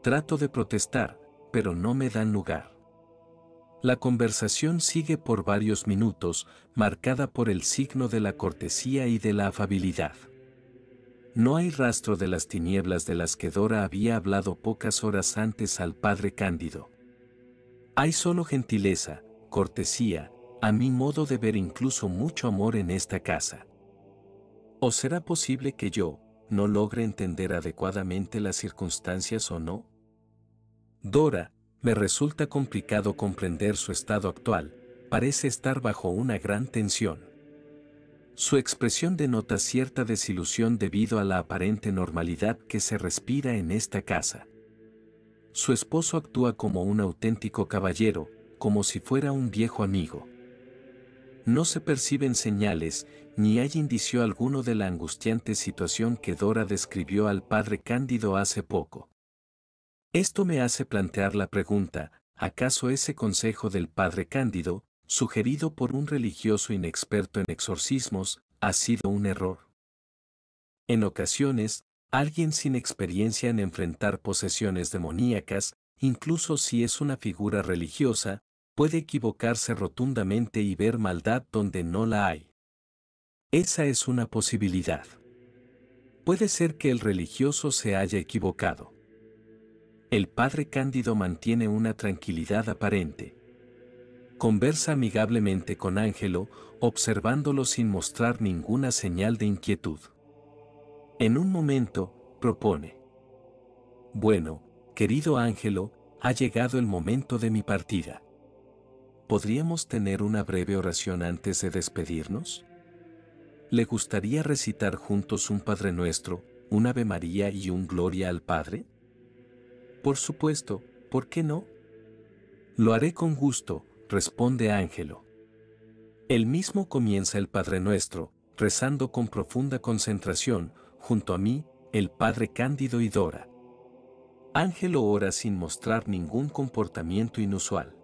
Trato de protestar, pero no me dan lugar. La conversación sigue por varios minutos, marcada por el signo de la cortesía y de la afabilidad. No hay rastro de las tinieblas de las que Dora había hablado pocas horas antes al padre Cándido. Hay solo gentileza, cortesía, a mi modo de ver incluso mucho amor en esta casa. ¿O será posible que yo, no logre entender adecuadamente las circunstancias o no? Dora, me resulta complicado comprender su estado actual, parece estar bajo una gran tensión. Su expresión denota cierta desilusión debido a la aparente normalidad que se respira en esta casa. Su esposo actúa como un auténtico caballero, como si fuera un viejo amigo. No se perciben señales, ni hay indicio alguno de la angustiante situación que Dora describió al padre Cándido hace poco. Esto me hace plantear la pregunta, ¿acaso ese consejo del padre Cándido, sugerido por un religioso inexperto en exorcismos, ha sido un error? En ocasiones, alguien sin experiencia en enfrentar posesiones demoníacas, incluso si es una figura religiosa, puede equivocarse rotundamente y ver maldad donde no la hay. Esa es una posibilidad. Puede ser que el religioso se haya equivocado. El padre Cándido mantiene una tranquilidad aparente. Conversa amigablemente con Ángelo, observándolo sin mostrar ninguna señal de inquietud. En un momento, propone. Bueno, querido Ángelo, ha llegado el momento de mi partida. ¿Podríamos tener una breve oración antes de despedirnos? ¿Le gustaría recitar juntos un Padre Nuestro, un Ave María y un Gloria al Padre? Por supuesto, ¿por qué no? Lo haré con gusto, responde Ángelo. Él mismo comienza el Padre Nuestro, rezando con profunda concentración, junto a mí, el Padre Cándido y Dora. Ángelo ora sin mostrar ningún comportamiento inusual.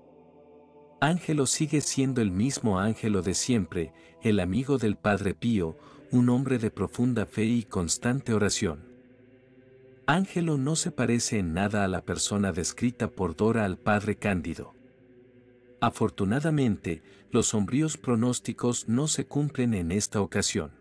Ángelo sigue siendo el mismo Ángelo de siempre, el amigo del Padre Pío, un hombre de profunda fe y constante oración. Ángelo no se parece en nada a la persona descrita por Dora al Padre Cándido. Afortunadamente, los sombríos pronósticos no se cumplen en esta ocasión.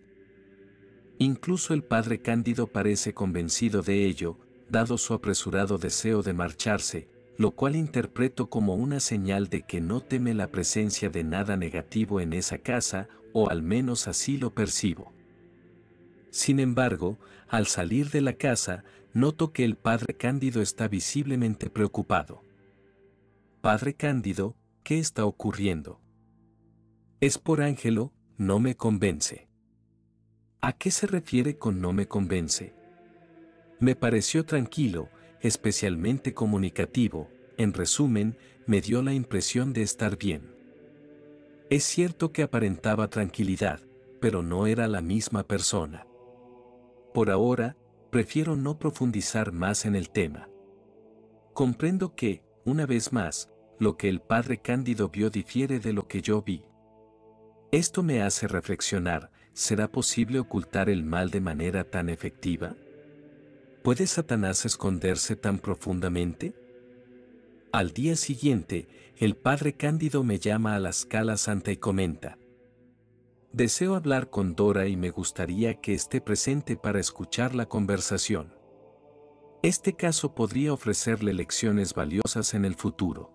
Incluso el Padre Cándido parece convencido de ello, dado su apresurado deseo de marcharse, lo cual interpreto como una señal de que no teme la presencia de nada negativo en esa casa, o al menos así lo percibo. Sin embargo, al salir de la casa, noto que el padre Cándido está visiblemente preocupado. Padre Cándido, ¿qué está ocurriendo? Es por Ángelo, no me convence. ¿A qué se refiere con no me convence? Me pareció tranquilo, especialmente comunicativo, en resumen, me dio la impresión de estar bien. Es cierto que aparentaba tranquilidad, pero no era la misma persona. Por ahora, prefiero no profundizar más en el tema. Comprendo que, una vez más, lo que el padre Cándido vio difiere de lo que yo vi. Esto me hace reflexionar, ¿será posible ocultar el mal de manera tan efectiva? ¿Puede Satanás esconderse tan profundamente? Al día siguiente, el padre Cándido me llama a la escala santa y comenta. Deseo hablar con Dora y me gustaría que esté presente para escuchar la conversación. Este caso podría ofrecerle lecciones valiosas en el futuro.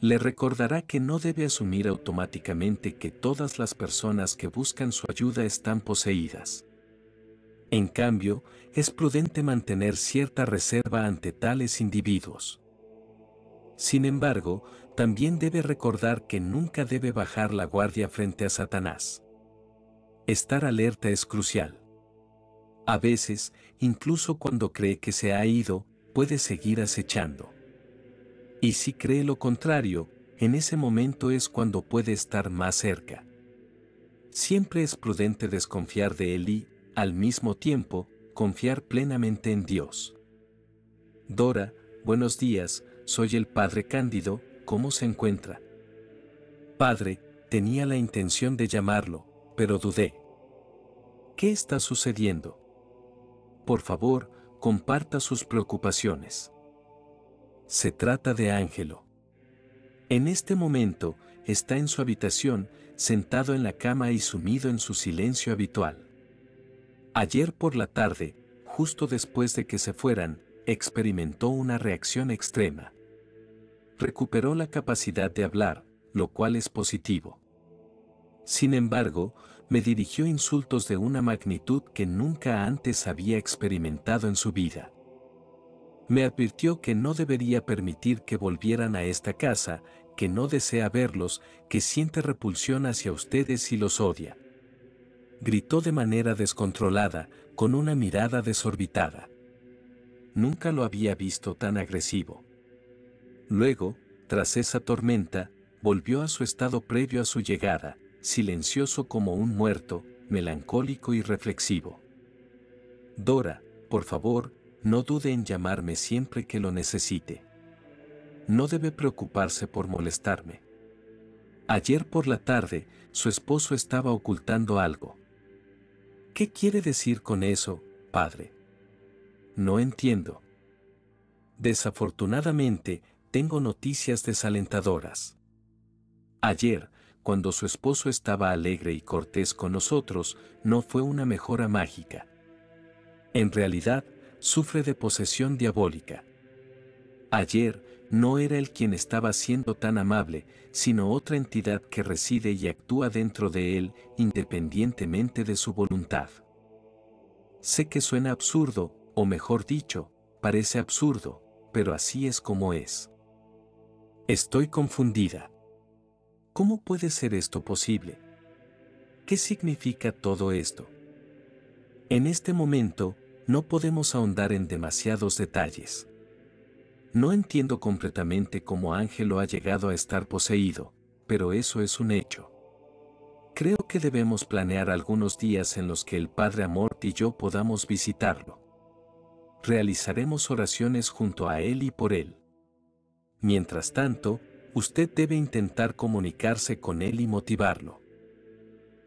Le recordará que no debe asumir automáticamente que todas las personas que buscan su ayuda están poseídas. En cambio, es prudente mantener cierta reserva ante tales individuos. Sin embargo, también debe recordar que nunca debe bajar la guardia frente a Satanás. Estar alerta es crucial. A veces, incluso cuando cree que se ha ido, puede seguir acechando. Y si cree lo contrario, en ese momento es cuando puede estar más cerca. Siempre es prudente desconfiar de él y, al mismo tiempo, confiar plenamente en Dios. Dora, buenos días, soy el Padre Cándido, ¿cómo se encuentra? Padre, tenía la intención de llamarlo, pero dudé. ¿Qué está sucediendo? Por favor, comparta sus preocupaciones. Se trata de Ángelo. En este momento, está en su habitación, sentado en la cama y sumido en su silencio habitual. Ayer por la tarde, justo después de que se fueran, experimentó una reacción extrema. Recuperó la capacidad de hablar, lo cual es positivo. Sin embargo, me dirigió insultos de una magnitud que nunca antes había experimentado en su vida. Me advirtió que no debería permitir que volvieran a esta casa, que no desea verlos, que siente repulsión hacia ustedes y los odia gritó de manera descontrolada, con una mirada desorbitada. Nunca lo había visto tan agresivo. Luego, tras esa tormenta, volvió a su estado previo a su llegada, silencioso como un muerto, melancólico y reflexivo. Dora, por favor, no dude en llamarme siempre que lo necesite. No debe preocuparse por molestarme. Ayer por la tarde, su esposo estaba ocultando algo. ¿Qué quiere decir con eso, padre? No entiendo. Desafortunadamente, tengo noticias desalentadoras. Ayer, cuando su esposo estaba alegre y cortés con nosotros, no fue una mejora mágica. En realidad, sufre de posesión diabólica. Ayer, no era él quien estaba siendo tan amable, sino otra entidad que reside y actúa dentro de él independientemente de su voluntad. Sé que suena absurdo, o mejor dicho, parece absurdo, pero así es como es. Estoy confundida. ¿Cómo puede ser esto posible? ¿Qué significa todo esto? En este momento, no podemos ahondar en demasiados detalles. No entiendo completamente cómo Ángelo ha llegado a estar poseído, pero eso es un hecho. Creo que debemos planear algunos días en los que el Padre Amort y yo podamos visitarlo. Realizaremos oraciones junto a él y por él. Mientras tanto, usted debe intentar comunicarse con él y motivarlo.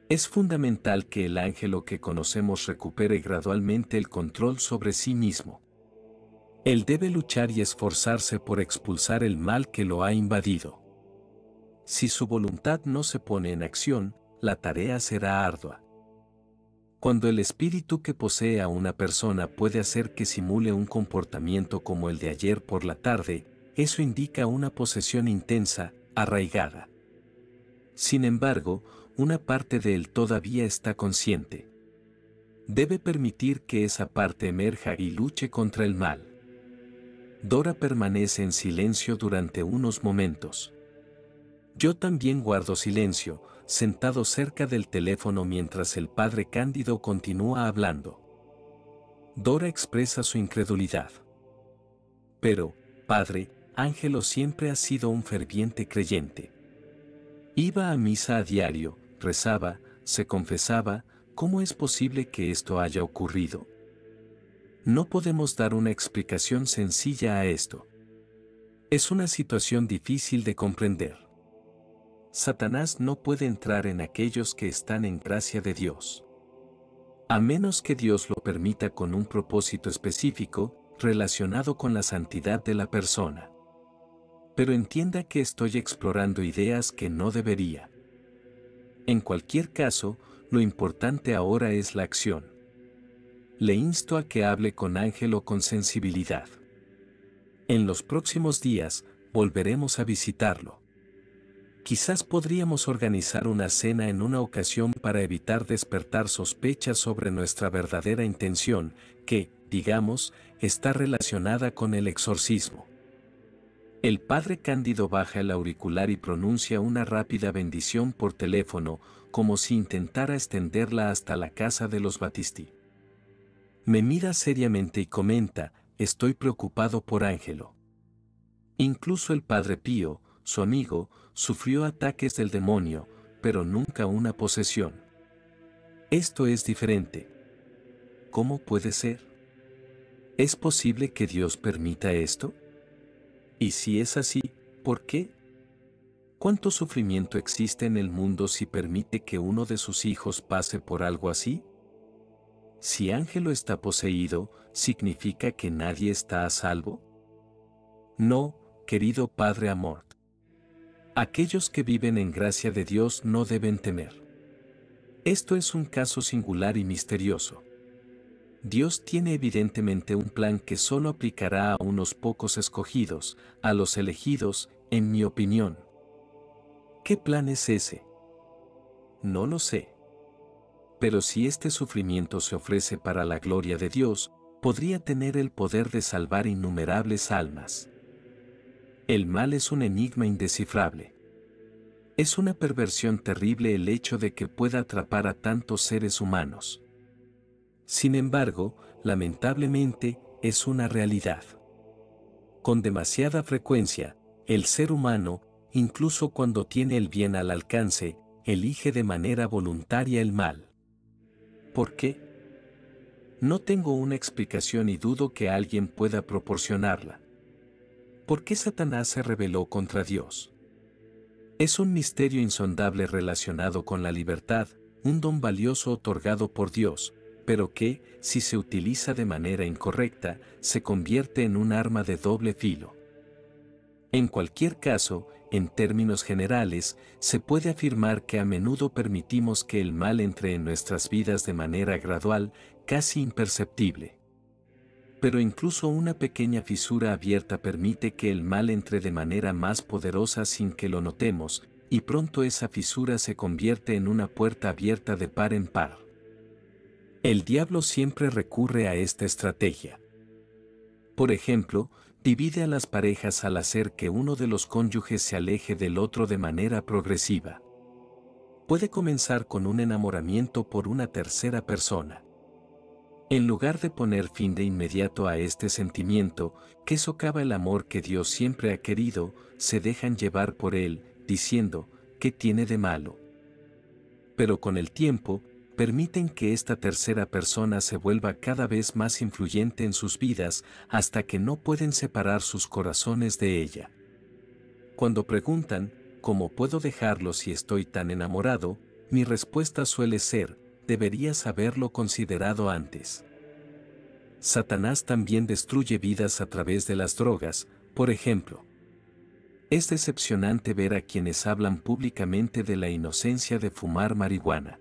Es fundamental que el ángelo que conocemos recupere gradualmente el control sobre sí mismo. Él debe luchar y esforzarse por expulsar el mal que lo ha invadido. Si su voluntad no se pone en acción, la tarea será ardua. Cuando el espíritu que posee a una persona puede hacer que simule un comportamiento como el de ayer por la tarde, eso indica una posesión intensa, arraigada. Sin embargo, una parte de él todavía está consciente. Debe permitir que esa parte emerja y luche contra el mal. Dora permanece en silencio durante unos momentos. Yo también guardo silencio, sentado cerca del teléfono mientras el padre Cándido continúa hablando. Dora expresa su incredulidad. Pero, padre, Ángelo siempre ha sido un ferviente creyente. Iba a misa a diario, rezaba, se confesaba, ¿cómo es posible que esto haya ocurrido? No podemos dar una explicación sencilla a esto. Es una situación difícil de comprender. Satanás no puede entrar en aquellos que están en gracia de Dios. A menos que Dios lo permita con un propósito específico, relacionado con la santidad de la persona. Pero entienda que estoy explorando ideas que no debería. En cualquier caso, lo importante ahora es la acción le insto a que hable con Ángelo con sensibilidad. En los próximos días, volveremos a visitarlo. Quizás podríamos organizar una cena en una ocasión para evitar despertar sospechas sobre nuestra verdadera intención, que, digamos, está relacionada con el exorcismo. El padre Cándido baja el auricular y pronuncia una rápida bendición por teléfono, como si intentara extenderla hasta la casa de los Batistí. Me mira seriamente y comenta, estoy preocupado por Ángelo. Incluso el Padre Pío, su amigo, sufrió ataques del demonio, pero nunca una posesión. Esto es diferente. ¿Cómo puede ser? ¿Es posible que Dios permita esto? Y si es así, ¿por qué? ¿Cuánto sufrimiento existe en el mundo si permite que uno de sus hijos pase por algo así? Si Ángelo está poseído, ¿significa que nadie está a salvo? No, querido Padre Amort. Aquellos que viven en gracia de Dios no deben temer. Esto es un caso singular y misterioso. Dios tiene evidentemente un plan que solo aplicará a unos pocos escogidos, a los elegidos, en mi opinión. ¿Qué plan es ese? No lo sé pero si este sufrimiento se ofrece para la gloria de Dios, podría tener el poder de salvar innumerables almas. El mal es un enigma indescifrable. Es una perversión terrible el hecho de que pueda atrapar a tantos seres humanos. Sin embargo, lamentablemente, es una realidad. Con demasiada frecuencia, el ser humano, incluso cuando tiene el bien al alcance, elige de manera voluntaria el mal. ¿Por qué? No tengo una explicación y dudo que alguien pueda proporcionarla. ¿Por qué Satanás se rebeló contra Dios? Es un misterio insondable relacionado con la libertad, un don valioso otorgado por Dios, pero que, si se utiliza de manera incorrecta, se convierte en un arma de doble filo. En cualquier caso, en términos generales, se puede afirmar que a menudo permitimos que el mal entre en nuestras vidas de manera gradual, casi imperceptible. Pero incluso una pequeña fisura abierta permite que el mal entre de manera más poderosa sin que lo notemos, y pronto esa fisura se convierte en una puerta abierta de par en par. El diablo siempre recurre a esta estrategia. Por ejemplo, divide a las parejas al hacer que uno de los cónyuges se aleje del otro de manera progresiva. puede comenzar con un enamoramiento por una tercera persona. En lugar de poner fin de inmediato a este sentimiento, que socava el amor que Dios siempre ha querido, se dejan llevar por él, diciendo, ¿qué tiene de malo? Pero con el tiempo, permiten que esta tercera persona se vuelva cada vez más influyente en sus vidas hasta que no pueden separar sus corazones de ella. Cuando preguntan, ¿cómo puedo dejarlo si estoy tan enamorado? Mi respuesta suele ser, deberías haberlo considerado antes. Satanás también destruye vidas a través de las drogas, por ejemplo. Es decepcionante ver a quienes hablan públicamente de la inocencia de fumar marihuana.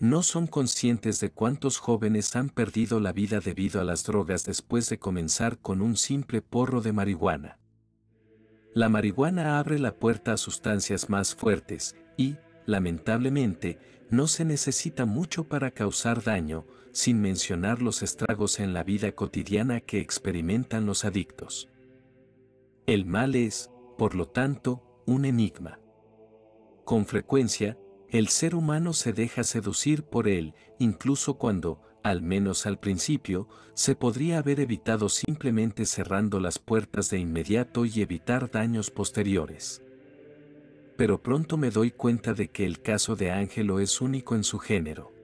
No son conscientes de cuántos jóvenes han perdido la vida debido a las drogas después de comenzar con un simple porro de marihuana. La marihuana abre la puerta a sustancias más fuertes y, lamentablemente, no se necesita mucho para causar daño, sin mencionar los estragos en la vida cotidiana que experimentan los adictos. El mal es, por lo tanto, un enigma. Con frecuencia, el ser humano se deja seducir por él, incluso cuando, al menos al principio, se podría haber evitado simplemente cerrando las puertas de inmediato y evitar daños posteriores pero pronto me doy cuenta de que el caso de Ángelo es único en su género.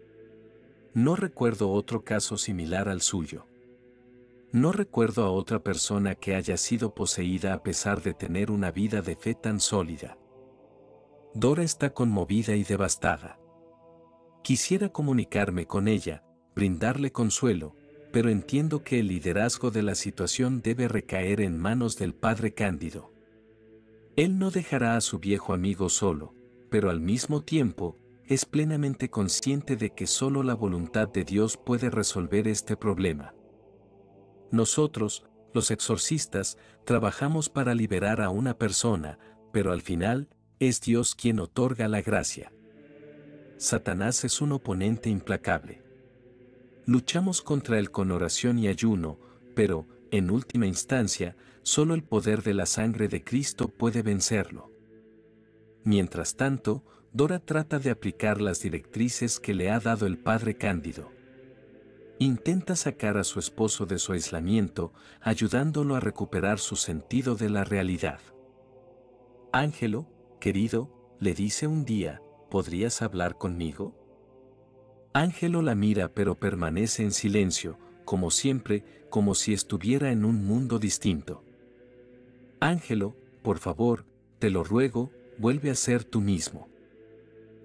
No recuerdo otro caso similar al suyo. No recuerdo a otra persona que haya sido poseída a pesar de tener una vida de fe tan sólida. Dora está conmovida y devastada. Quisiera comunicarme con ella, brindarle consuelo, pero entiendo que el liderazgo de la situación debe recaer en manos del Padre Cándido. Él no dejará a su viejo amigo solo, pero al mismo tiempo, es plenamente consciente de que solo la voluntad de Dios puede resolver este problema. Nosotros, los exorcistas, trabajamos para liberar a una persona, pero al final, es Dios quien otorga la gracia. Satanás es un oponente implacable. Luchamos contra él con oración y ayuno, pero, en última instancia, solo el poder de la sangre de Cristo puede vencerlo. Mientras tanto, Dora trata de aplicar las directrices que le ha dado el padre Cándido. Intenta sacar a su esposo de su aislamiento, ayudándolo a recuperar su sentido de la realidad. Ángelo, querido, le dice un día, ¿podrías hablar conmigo? Ángelo la mira pero permanece en silencio, como siempre, como si estuviera en un mundo distinto. Ángelo, por favor, te lo ruego, vuelve a ser tú mismo.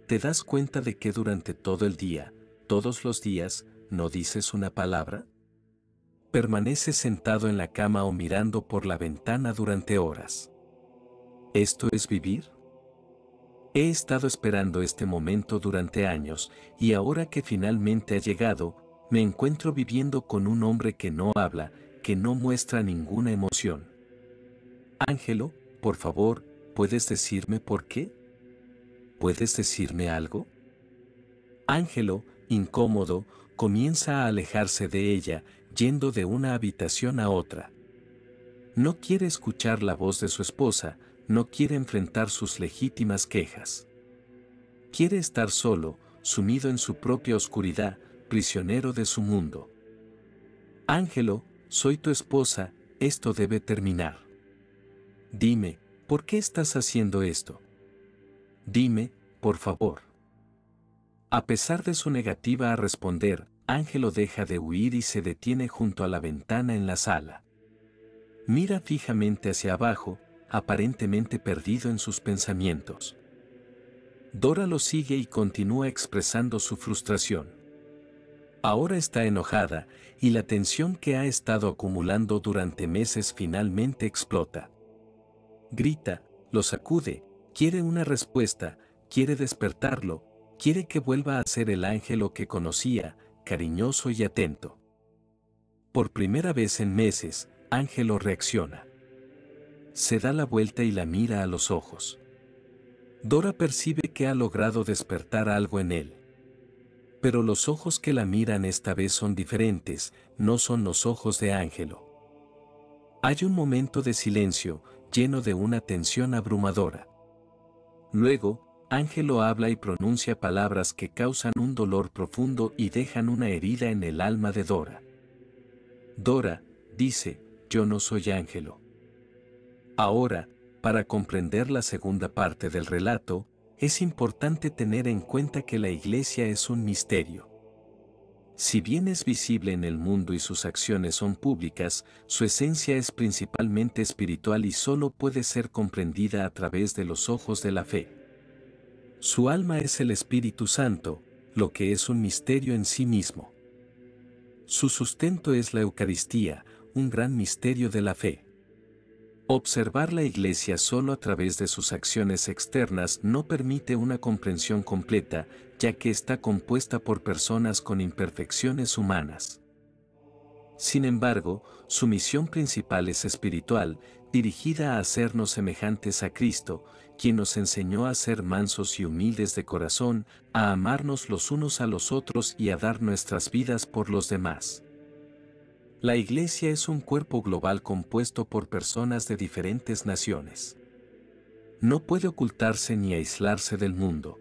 ¿Te das cuenta de que durante todo el día, todos los días, no dices una palabra? Permaneces sentado en la cama o mirando por la ventana durante horas. ¿Esto es vivir? He estado esperando este momento durante años y ahora que finalmente ha llegado, me encuentro viviendo con un hombre que no habla, que no muestra ninguna emoción. Ángelo, por favor, ¿puedes decirme por qué? ¿Puedes decirme algo? Ángelo, incómodo, comienza a alejarse de ella, yendo de una habitación a otra. No quiere escuchar la voz de su esposa, no quiere enfrentar sus legítimas quejas. Quiere estar solo, sumido en su propia oscuridad, prisionero de su mundo. Ángelo, soy tu esposa, esto debe terminar. Dime, ¿por qué estás haciendo esto? Dime, por favor. A pesar de su negativa a responder, Ángelo deja de huir y se detiene junto a la ventana en la sala. Mira fijamente hacia abajo, aparentemente perdido en sus pensamientos. Dora lo sigue y continúa expresando su frustración. Ahora está enojada y la tensión que ha estado acumulando durante meses finalmente explota. Grita, lo sacude, quiere una respuesta, quiere despertarlo, quiere que vuelva a ser el ángel que conocía, cariñoso y atento. Por primera vez en meses, Ángelo reacciona. Se da la vuelta y la mira a los ojos. Dora percibe que ha logrado despertar algo en él. Pero los ojos que la miran esta vez son diferentes, no son los ojos de Ángelo. Hay un momento de silencio, lleno de una tensión abrumadora. Luego, Ángelo habla y pronuncia palabras que causan un dolor profundo y dejan una herida en el alma de Dora. Dora, dice, yo no soy Ángelo. Ahora, para comprender la segunda parte del relato, es importante tener en cuenta que la iglesia es un misterio. Si bien es visible en el mundo y sus acciones son públicas, su esencia es principalmente espiritual y solo puede ser comprendida a través de los ojos de la fe. Su alma es el Espíritu Santo, lo que es un misterio en sí mismo. Su sustento es la Eucaristía, un gran misterio de la fe. Observar la Iglesia solo a través de sus acciones externas no permite una comprensión completa, ya que está compuesta por personas con imperfecciones humanas. Sin embargo, su misión principal es espiritual, dirigida a hacernos semejantes a Cristo, quien nos enseñó a ser mansos y humildes de corazón, a amarnos los unos a los otros y a dar nuestras vidas por los demás. La Iglesia es un cuerpo global compuesto por personas de diferentes naciones. No puede ocultarse ni aislarse del mundo.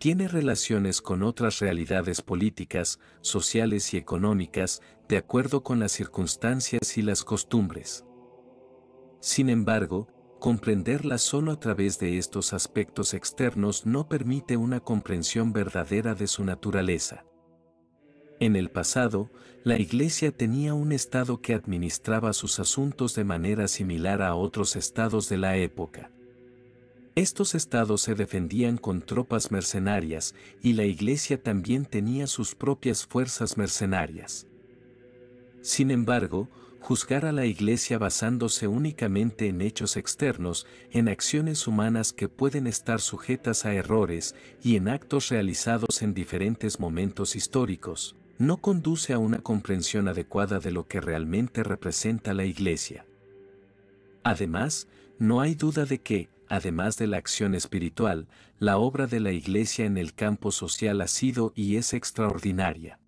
Tiene relaciones con otras realidades políticas, sociales y económicas, de acuerdo con las circunstancias y las costumbres. Sin embargo, comprenderla solo a través de estos aspectos externos no permite una comprensión verdadera de su naturaleza. En el pasado, la Iglesia tenía un Estado que administraba sus asuntos de manera similar a otros estados de la época. Estos estados se defendían con tropas mercenarias y la Iglesia también tenía sus propias fuerzas mercenarias. Sin embargo, juzgar a la Iglesia basándose únicamente en hechos externos, en acciones humanas que pueden estar sujetas a errores y en actos realizados en diferentes momentos históricos, no conduce a una comprensión adecuada de lo que realmente representa la Iglesia. Además, no hay duda de que, además de la acción espiritual, la obra de la Iglesia en el campo social ha sido y es extraordinaria.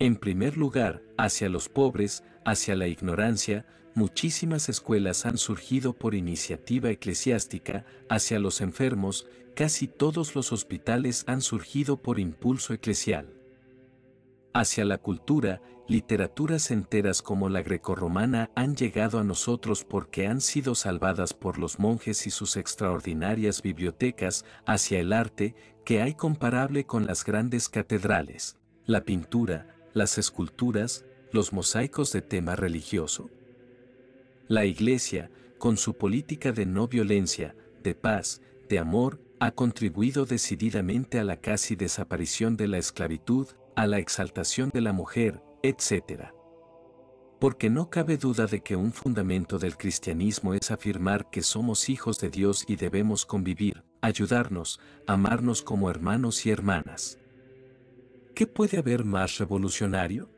En primer lugar, hacia los pobres, hacia la ignorancia, muchísimas escuelas han surgido por iniciativa eclesiástica, hacia los enfermos, casi todos los hospitales han surgido por impulso eclesial. Hacia la cultura, literaturas enteras como la grecorromana han llegado a nosotros porque han sido salvadas por los monjes y sus extraordinarias bibliotecas, hacia el arte, que hay comparable con las grandes catedrales, la pintura, las esculturas, los mosaicos de tema religioso. La Iglesia, con su política de no violencia, de paz, de amor, ha contribuido decididamente a la casi desaparición de la esclavitud, a la exaltación de la mujer, etc. Porque no cabe duda de que un fundamento del cristianismo es afirmar que somos hijos de Dios y debemos convivir, ayudarnos, amarnos como hermanos y hermanas. ¿Qué puede haber más revolucionario?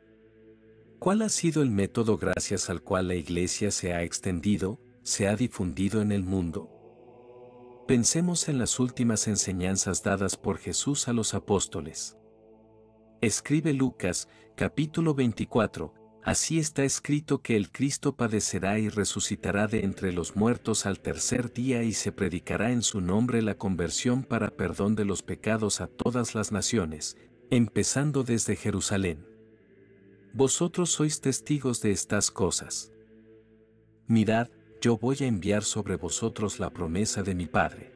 ¿Cuál ha sido el método gracias al cual la Iglesia se ha extendido, se ha difundido en el mundo? Pensemos en las últimas enseñanzas dadas por Jesús a los apóstoles. Escribe Lucas, capítulo 24, Así está escrito que el Cristo padecerá y resucitará de entre los muertos al tercer día y se predicará en su nombre la conversión para perdón de los pecados a todas las naciones, empezando desde Jerusalén. Vosotros sois testigos de estas cosas. Mirad, yo voy a enviar sobre vosotros la promesa de mi Padre.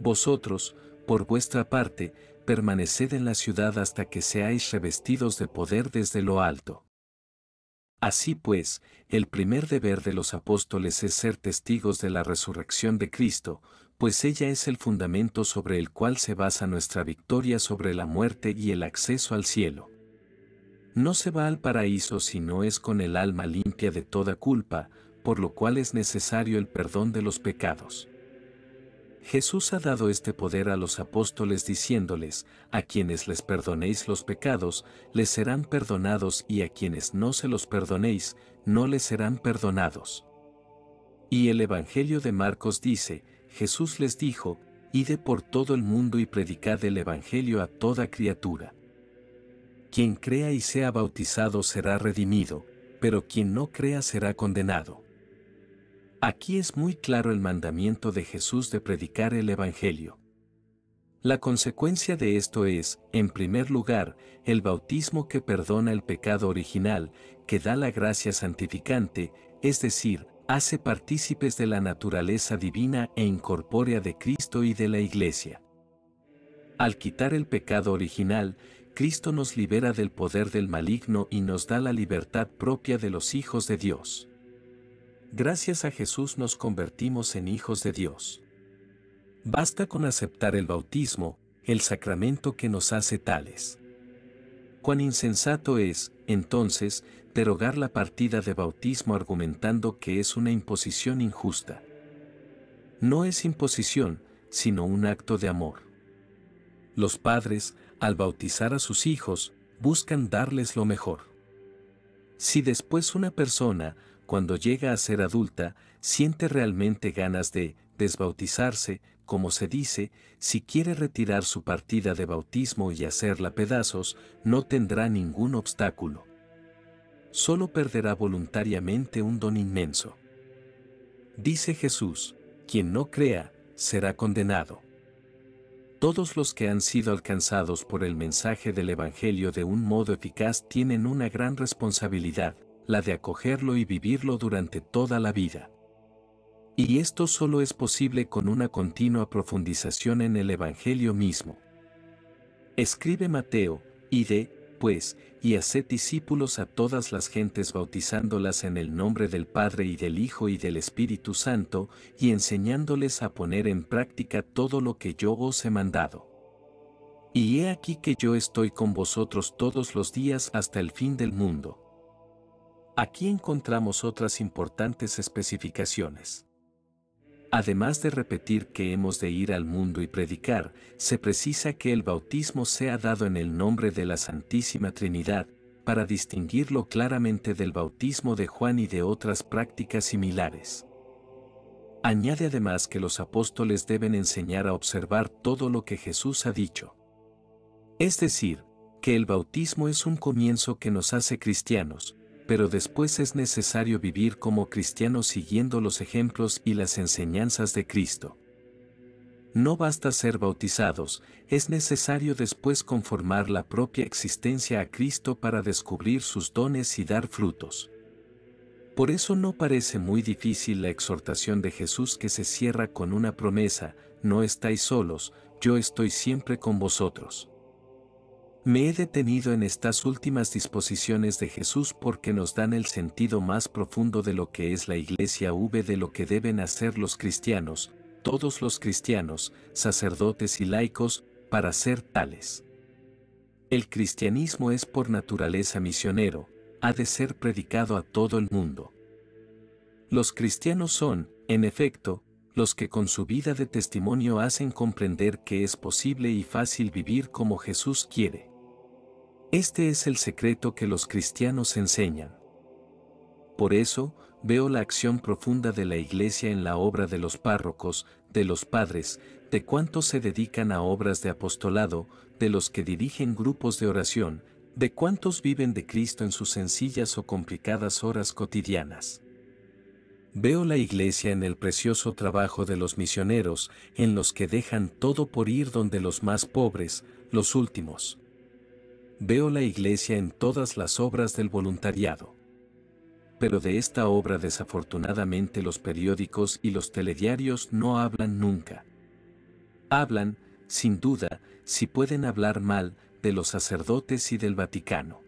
Vosotros, por vuestra parte, permaneced en la ciudad hasta que seáis revestidos de poder desde lo alto. Así pues, el primer deber de los apóstoles es ser testigos de la resurrección de Cristo, pues ella es el fundamento sobre el cual se basa nuestra victoria sobre la muerte y el acceso al cielo. No se va al paraíso si no es con el alma limpia de toda culpa, por lo cual es necesario el perdón de los pecados. Jesús ha dado este poder a los apóstoles diciéndoles, a quienes les perdonéis los pecados, les serán perdonados y a quienes no se los perdonéis, no les serán perdonados. Y el Evangelio de Marcos dice, Jesús les dijo, Ide por todo el mundo y predicad el Evangelio a toda criatura. Quien crea y sea bautizado será redimido, pero quien no crea será condenado. Aquí es muy claro el mandamiento de Jesús de predicar el Evangelio. La consecuencia de esto es, en primer lugar, el bautismo que perdona el pecado original, que da la gracia santificante, es decir, hace partícipes de la naturaleza divina e incorpórea de Cristo y de la Iglesia. Al quitar el pecado original, Cristo nos libera del poder del maligno y nos da la libertad propia de los hijos de Dios. Gracias a Jesús nos convertimos en hijos de Dios. Basta con aceptar el bautismo, el sacramento que nos hace tales. Cuán insensato es, entonces, derogar la partida de bautismo argumentando que es una imposición injusta. No es imposición, sino un acto de amor. Los padres, al bautizar a sus hijos, buscan darles lo mejor. Si después una persona, cuando llega a ser adulta, siente realmente ganas de desbautizarse, como se dice, si quiere retirar su partida de bautismo y hacerla pedazos, no tendrá ningún obstáculo. Solo perderá voluntariamente un don inmenso. Dice Jesús, quien no crea, será condenado. Todos los que han sido alcanzados por el mensaje del Evangelio de un modo eficaz tienen una gran responsabilidad, la de acogerlo y vivirlo durante toda la vida. Y esto solo es posible con una continua profundización en el Evangelio mismo. Escribe Mateo, ide, pues, y haced discípulos a todas las gentes bautizándolas en el nombre del Padre y del Hijo y del Espíritu Santo, y enseñándoles a poner en práctica todo lo que yo os he mandado. Y he aquí que yo estoy con vosotros todos los días hasta el fin del mundo. Aquí encontramos otras importantes especificaciones. Además de repetir que hemos de ir al mundo y predicar, se precisa que el bautismo sea dado en el nombre de la Santísima Trinidad, para distinguirlo claramente del bautismo de Juan y de otras prácticas similares. Añade además que los apóstoles deben enseñar a observar todo lo que Jesús ha dicho. Es decir, que el bautismo es un comienzo que nos hace cristianos, pero después es necesario vivir como cristianos siguiendo los ejemplos y las enseñanzas de Cristo. No basta ser bautizados, es necesario después conformar la propia existencia a Cristo para descubrir sus dones y dar frutos. Por eso no parece muy difícil la exhortación de Jesús que se cierra con una promesa, no estáis solos, yo estoy siempre con vosotros. Me he detenido en estas últimas disposiciones de Jesús porque nos dan el sentido más profundo de lo que es la Iglesia V de lo que deben hacer los cristianos, todos los cristianos, sacerdotes y laicos, para ser tales. El cristianismo es por naturaleza misionero, ha de ser predicado a todo el mundo. Los cristianos son, en efecto, los que con su vida de testimonio hacen comprender que es posible y fácil vivir como Jesús quiere. Este es el secreto que los cristianos enseñan. Por eso, veo la acción profunda de la Iglesia en la obra de los párrocos, de los padres, de cuantos se dedican a obras de apostolado, de los que dirigen grupos de oración, de cuantos viven de Cristo en sus sencillas o complicadas horas cotidianas. Veo la Iglesia en el precioso trabajo de los misioneros, en los que dejan todo por ir donde los más pobres, los últimos, Veo la iglesia en todas las obras del voluntariado. Pero de esta obra desafortunadamente los periódicos y los telediarios no hablan nunca. Hablan, sin duda, si pueden hablar mal, de los sacerdotes y del Vaticano.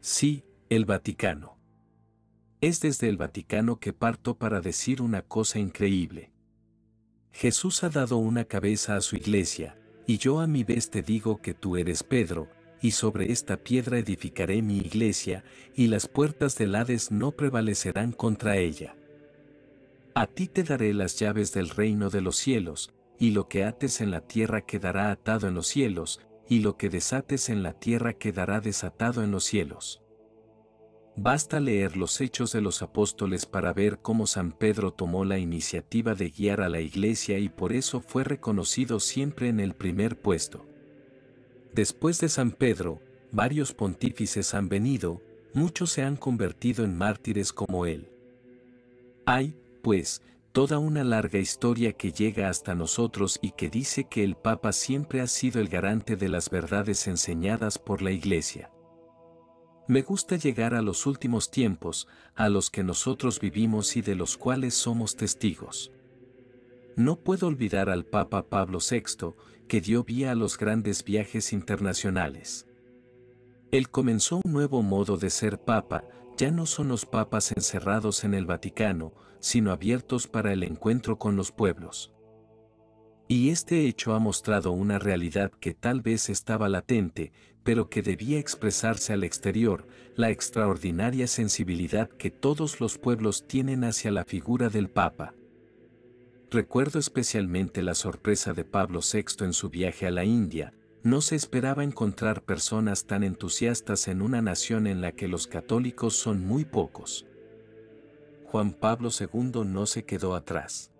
Sí, el Vaticano. Es desde el Vaticano que parto para decir una cosa increíble. Jesús ha dado una cabeza a su iglesia, y yo a mi vez te digo que tú eres Pedro, y sobre esta piedra edificaré mi iglesia, y las puertas del Hades no prevalecerán contra ella. A ti te daré las llaves del reino de los cielos, y lo que ates en la tierra quedará atado en los cielos, y lo que desates en la tierra quedará desatado en los cielos. Basta leer los hechos de los apóstoles para ver cómo San Pedro tomó la iniciativa de guiar a la iglesia y por eso fue reconocido siempre en el primer puesto. Después de San Pedro, varios pontífices han venido, muchos se han convertido en mártires como él. Hay, pues, toda una larga historia que llega hasta nosotros y que dice que el Papa siempre ha sido el garante de las verdades enseñadas por la Iglesia. Me gusta llegar a los últimos tiempos, a los que nosotros vivimos y de los cuales somos testigos. No puedo olvidar al Papa Pablo VI, que dio vía a los grandes viajes internacionales. Él comenzó un nuevo modo de ser Papa, ya no son los papas encerrados en el Vaticano, sino abiertos para el encuentro con los pueblos. Y este hecho ha mostrado una realidad que tal vez estaba latente, pero que debía expresarse al exterior, la extraordinaria sensibilidad que todos los pueblos tienen hacia la figura del Papa. Recuerdo especialmente la sorpresa de Pablo VI en su viaje a la India, no se esperaba encontrar personas tan entusiastas en una nación en la que los católicos son muy pocos. Juan Pablo II no se quedó atrás.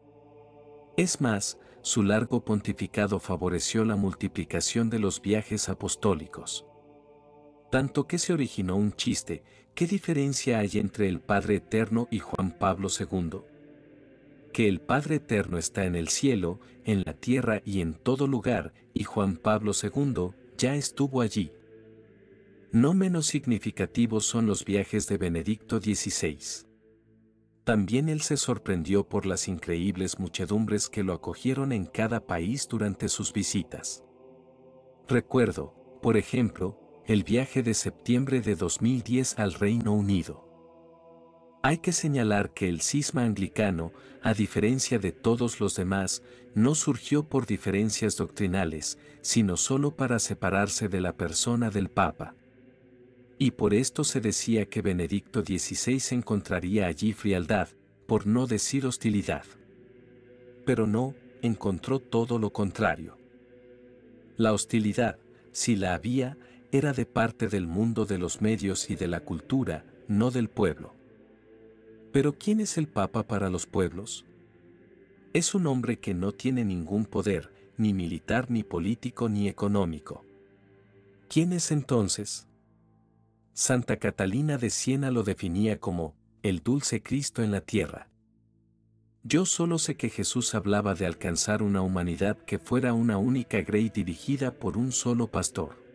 Es más, su largo pontificado favoreció la multiplicación de los viajes apostólicos. Tanto que se originó un chiste, ¿qué diferencia hay entre el Padre Eterno y Juan Pablo II? Que el Padre Eterno está en el cielo, en la tierra y en todo lugar, y Juan Pablo II ya estuvo allí. No menos significativos son los viajes de Benedicto XVI. También él se sorprendió por las increíbles muchedumbres que lo acogieron en cada país durante sus visitas. Recuerdo, por ejemplo, el viaje de septiembre de 2010 al Reino Unido. Hay que señalar que el cisma anglicano, a diferencia de todos los demás, no surgió por diferencias doctrinales, sino solo para separarse de la persona del Papa. Y por esto se decía que Benedicto XVI encontraría allí frialdad, por no decir hostilidad. Pero no, encontró todo lo contrario. La hostilidad, si la había, era de parte del mundo de los medios y de la cultura, no del pueblo. Pero ¿quién es el Papa para los pueblos? Es un hombre que no tiene ningún poder, ni militar, ni político, ni económico. ¿Quién es entonces? Santa Catalina de Siena lo definía como, el dulce Cristo en la tierra. Yo solo sé que Jesús hablaba de alcanzar una humanidad que fuera una única grey dirigida por un solo pastor.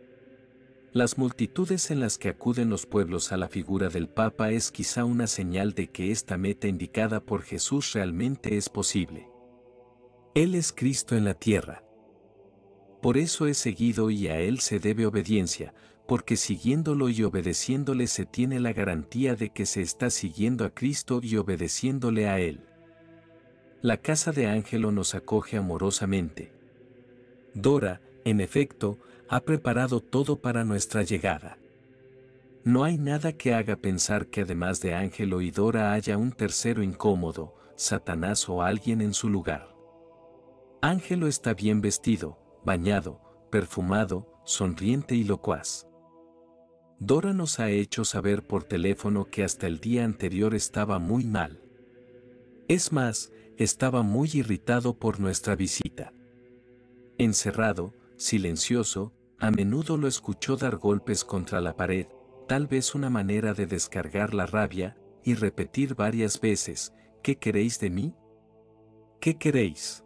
Las multitudes en las que acuden los pueblos a la figura del Papa es quizá una señal de que esta meta indicada por Jesús realmente es posible. Él es Cristo en la tierra. Por eso es seguido y a Él se debe obediencia, porque siguiéndolo y obedeciéndole se tiene la garantía de que se está siguiendo a Cristo y obedeciéndole a Él. La casa de Ángelo nos acoge amorosamente. Dora, en efecto, ha preparado todo para nuestra llegada. No hay nada que haga pensar que además de Ángelo y Dora haya un tercero incómodo, Satanás o alguien en su lugar. Ángelo está bien vestido, bañado, perfumado, sonriente y locuaz. Dora nos ha hecho saber por teléfono que hasta el día anterior estaba muy mal. Es más, estaba muy irritado por nuestra visita. Encerrado, silencioso, a menudo lo escuchó dar golpes contra la pared, tal vez una manera de descargar la rabia, y repetir varias veces, ¿qué queréis de mí? ¿Qué queréis?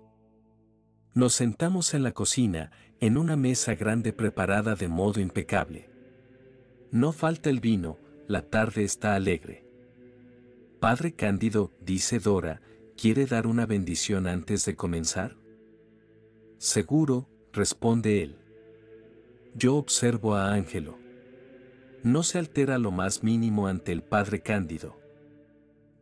Nos sentamos en la cocina, en una mesa grande preparada de modo impecable. No falta el vino, la tarde está alegre. Padre Cándido, dice Dora, ¿quiere dar una bendición antes de comenzar? Seguro, responde él. Yo observo a Ángelo. No se altera lo más mínimo ante el Padre Cándido.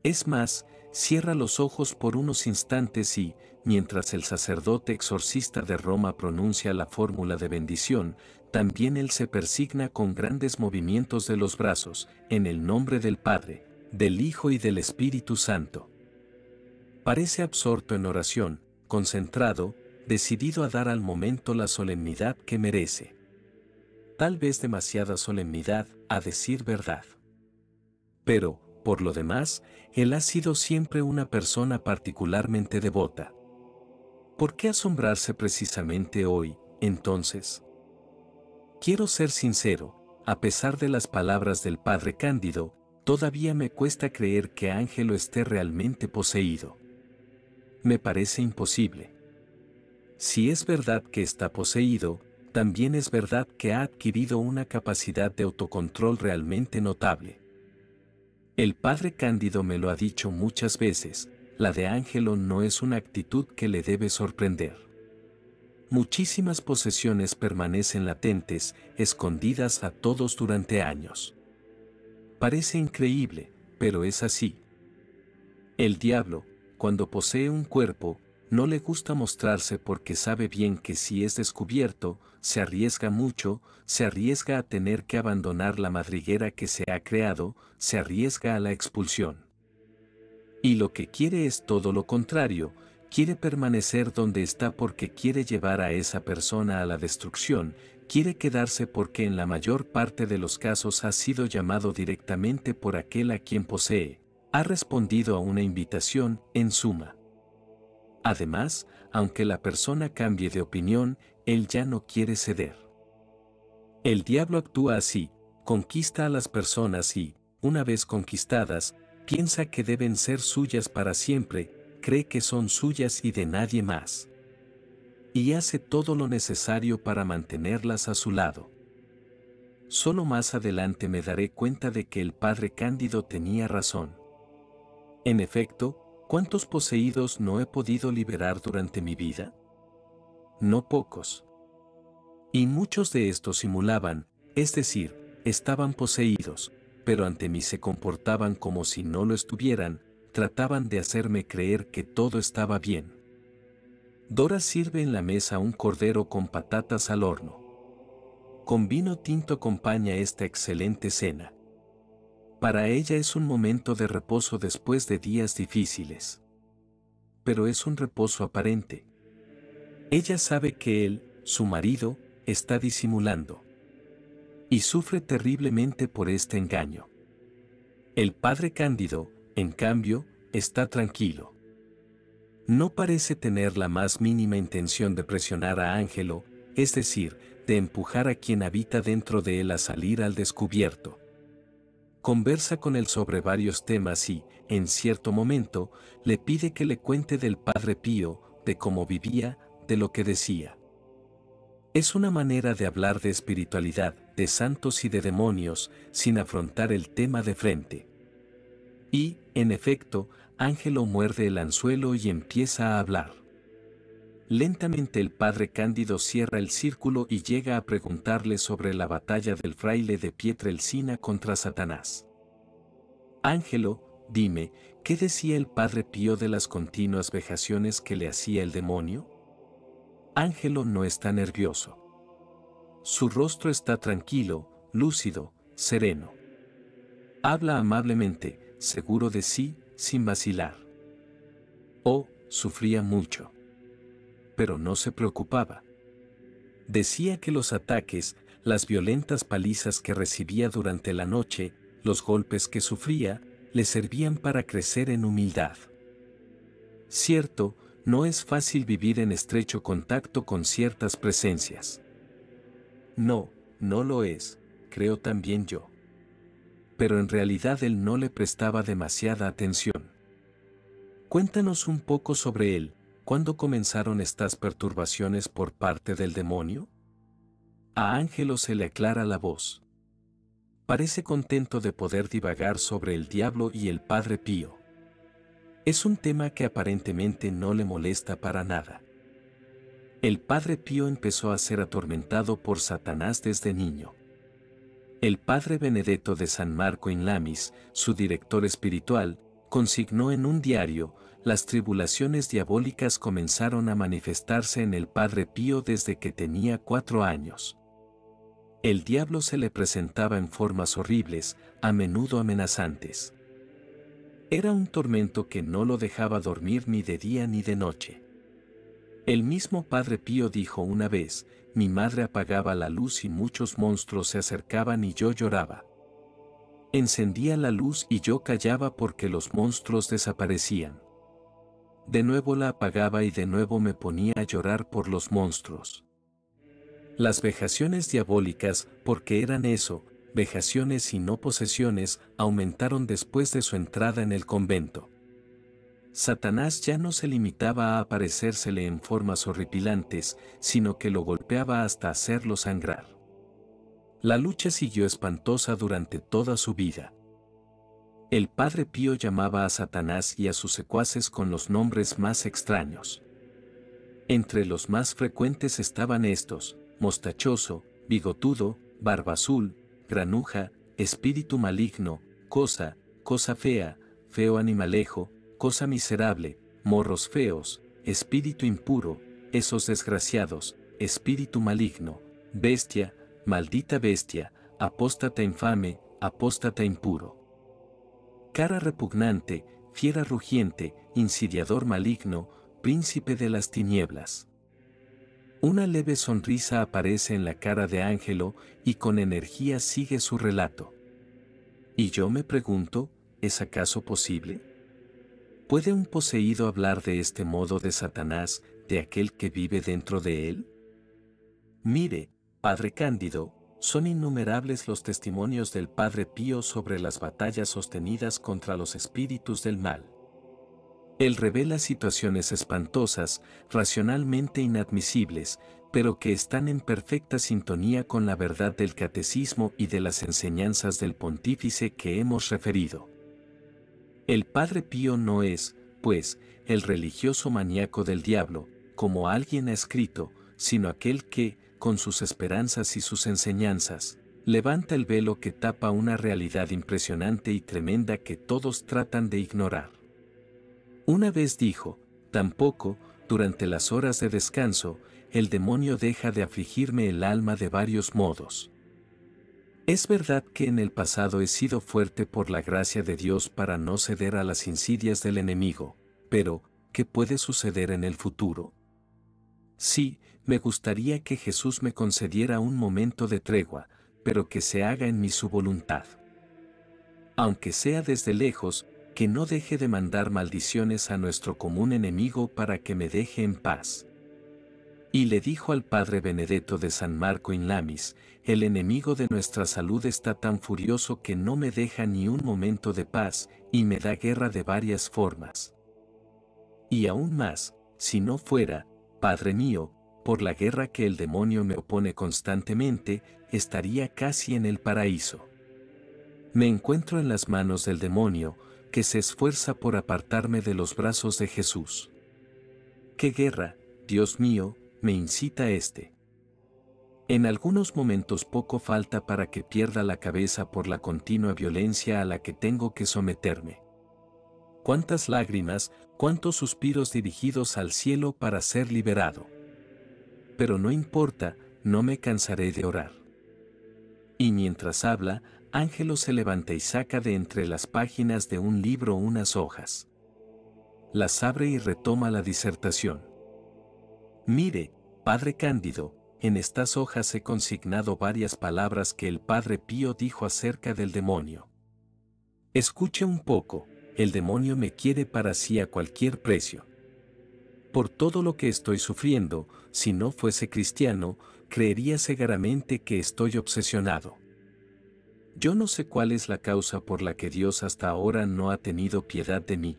Es más, cierra los ojos por unos instantes y, mientras el sacerdote exorcista de Roma pronuncia la fórmula de bendición, también él se persigna con grandes movimientos de los brazos, en el nombre del Padre, del Hijo y del Espíritu Santo. Parece absorto en oración, concentrado, decidido a dar al momento la solemnidad que merece tal vez demasiada solemnidad, a decir verdad. Pero, por lo demás, él ha sido siempre una persona particularmente devota. ¿Por qué asombrarse precisamente hoy, entonces? Quiero ser sincero, a pesar de las palabras del padre Cándido, todavía me cuesta creer que Ángelo esté realmente poseído. Me parece imposible. Si es verdad que está poseído, también es verdad que ha adquirido una capacidad de autocontrol realmente notable. El padre Cándido me lo ha dicho muchas veces, la de Ángelo no es una actitud que le debe sorprender. Muchísimas posesiones permanecen latentes, escondidas a todos durante años. Parece increíble, pero es así. El diablo, cuando posee un cuerpo, no le gusta mostrarse porque sabe bien que si es descubierto, se arriesga mucho, se arriesga a tener que abandonar la madriguera que se ha creado, se arriesga a la expulsión. Y lo que quiere es todo lo contrario, quiere permanecer donde está porque quiere llevar a esa persona a la destrucción, quiere quedarse porque en la mayor parte de los casos ha sido llamado directamente por aquel a quien posee, ha respondido a una invitación, en suma. Además, aunque la persona cambie de opinión, él ya no quiere ceder. El diablo actúa así, conquista a las personas y, una vez conquistadas, piensa que deben ser suyas para siempre, cree que son suyas y de nadie más. Y hace todo lo necesario para mantenerlas a su lado. Solo más adelante me daré cuenta de que el padre Cándido tenía razón. En efecto, ¿cuántos poseídos no he podido liberar durante mi vida? No pocos. Y muchos de estos simulaban, es decir, estaban poseídos, pero ante mí se comportaban como si no lo estuvieran, trataban de hacerme creer que todo estaba bien. Dora sirve en la mesa un cordero con patatas al horno. Con vino tinto acompaña esta excelente cena. Para ella es un momento de reposo después de días difíciles. Pero es un reposo aparente. Ella sabe que él, su marido, está disimulando. Y sufre terriblemente por este engaño. El padre Cándido, en cambio, está tranquilo. No parece tener la más mínima intención de presionar a Ángelo, es decir, de empujar a quien habita dentro de él a salir al descubierto. Conversa con él sobre varios temas y, en cierto momento, le pide que le cuente del Padre Pío, de cómo vivía, de lo que decía. Es una manera de hablar de espiritualidad, de santos y de demonios, sin afrontar el tema de frente. Y, en efecto, Ángelo muerde el anzuelo y empieza a hablar. Lentamente el padre Cándido cierra el círculo y llega a preguntarle sobre la batalla del fraile de Pietrelcina contra Satanás. Ángelo, dime, ¿qué decía el padre Pío de las continuas vejaciones que le hacía el demonio? Ángelo no está nervioso. Su rostro está tranquilo, lúcido, sereno. Habla amablemente, seguro de sí, sin vacilar. Oh, sufría mucho pero no se preocupaba. Decía que los ataques, las violentas palizas que recibía durante la noche, los golpes que sufría, le servían para crecer en humildad. Cierto, no es fácil vivir en estrecho contacto con ciertas presencias. No, no lo es, creo también yo. Pero en realidad él no le prestaba demasiada atención. Cuéntanos un poco sobre él, ¿Cuándo comenzaron estas perturbaciones por parte del demonio? A Ángelo se le aclara la voz. Parece contento de poder divagar sobre el diablo y el Padre Pío. Es un tema que aparentemente no le molesta para nada. El Padre Pío empezó a ser atormentado por Satanás desde niño. El Padre Benedetto de San Marco in Lamis, su director espiritual, consignó en un diario, las tribulaciones diabólicas comenzaron a manifestarse en el Padre Pío desde que tenía cuatro años. El diablo se le presentaba en formas horribles, a menudo amenazantes. Era un tormento que no lo dejaba dormir ni de día ni de noche. El mismo Padre Pío dijo una vez, mi madre apagaba la luz y muchos monstruos se acercaban y yo lloraba. Encendía la luz y yo callaba porque los monstruos desaparecían. De nuevo la apagaba y de nuevo me ponía a llorar por los monstruos. Las vejaciones diabólicas, porque eran eso, vejaciones y no posesiones aumentaron después de su entrada en el convento. Satanás ya no se limitaba a aparecérsele en formas horripilantes, sino que lo golpeaba hasta hacerlo sangrar. La lucha siguió espantosa durante toda su vida. El padre Pío llamaba a Satanás y a sus secuaces con los nombres más extraños. Entre los más frecuentes estaban estos, mostachoso, bigotudo, barba azul, granuja, espíritu maligno, cosa, cosa fea, feo animalejo, cosa miserable, morros feos, espíritu impuro, esos desgraciados, espíritu maligno, bestia, maldita bestia, apóstata infame, apóstata impuro. Cara repugnante, fiera rugiente, insidiador maligno, príncipe de las tinieblas. Una leve sonrisa aparece en la cara de Ángelo y con energía sigue su relato. Y yo me pregunto, ¿es acaso posible? ¿Puede un poseído hablar de este modo de Satanás, de aquel que vive dentro de él? Mire, Padre Cándido, son innumerables los testimonios del Padre Pío sobre las batallas sostenidas contra los espíritus del mal. Él revela situaciones espantosas, racionalmente inadmisibles, pero que están en perfecta sintonía con la verdad del catecismo y de las enseñanzas del pontífice que hemos referido. El Padre Pío no es, pues, el religioso maníaco del diablo, como alguien ha escrito, sino aquel que, con sus esperanzas y sus enseñanzas, levanta el velo que tapa una realidad impresionante y tremenda que todos tratan de ignorar. Una vez dijo, tampoco, durante las horas de descanso, el demonio deja de afligirme el alma de varios modos. Es verdad que en el pasado he sido fuerte por la gracia de Dios para no ceder a las insidias del enemigo, pero, ¿qué puede suceder en el futuro? Sí, me gustaría que Jesús me concediera un momento de tregua, pero que se haga en mí su voluntad. Aunque sea desde lejos, que no deje de mandar maldiciones a nuestro común enemigo para que me deje en paz. Y le dijo al padre Benedetto de San Marco in Lamis, el enemigo de nuestra salud está tan furioso que no me deja ni un momento de paz, y me da guerra de varias formas. Y aún más, si no fuera, Padre mío, por la guerra que el demonio me opone constantemente, estaría casi en el paraíso. Me encuentro en las manos del demonio, que se esfuerza por apartarme de los brazos de Jesús. ¿Qué guerra, Dios mío, me incita este? En algunos momentos poco falta para que pierda la cabeza por la continua violencia a la que tengo que someterme. Cuántas lágrimas, cuántos suspiros dirigidos al cielo para ser liberado. Pero no importa, no me cansaré de orar. Y mientras habla, Ángelo se levanta y saca de entre las páginas de un libro unas hojas. Las abre y retoma la disertación. Mire, Padre Cándido, en estas hojas he consignado varias palabras que el Padre Pío dijo acerca del demonio. Escuche un poco, el demonio me quiere para sí a cualquier precio. Por todo lo que estoy sufriendo, si no fuese cristiano, creería cegaramente que estoy obsesionado. Yo no sé cuál es la causa por la que Dios hasta ahora no ha tenido piedad de mí.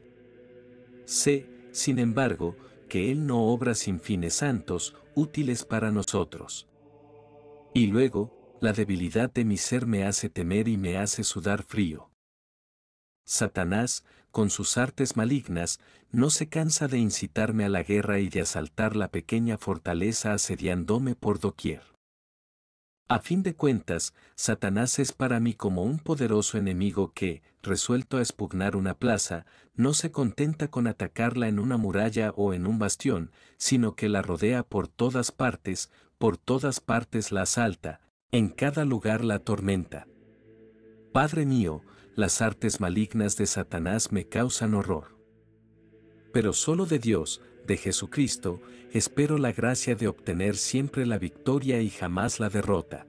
Sé, sin embargo, que Él no obra sin fines santos, útiles para nosotros. Y luego, la debilidad de mi ser me hace temer y me hace sudar frío. Satanás, con sus artes malignas, no se cansa de incitarme a la guerra y de asaltar la pequeña fortaleza asediándome por doquier. A fin de cuentas, Satanás es para mí como un poderoso enemigo que, resuelto a expugnar una plaza, no se contenta con atacarla en una muralla o en un bastión, sino que la rodea por todas partes, por todas partes la asalta, en cada lugar la tormenta. Padre mío, las artes malignas de Satanás me causan horror. Pero solo de Dios, de Jesucristo, espero la gracia de obtener siempre la victoria y jamás la derrota.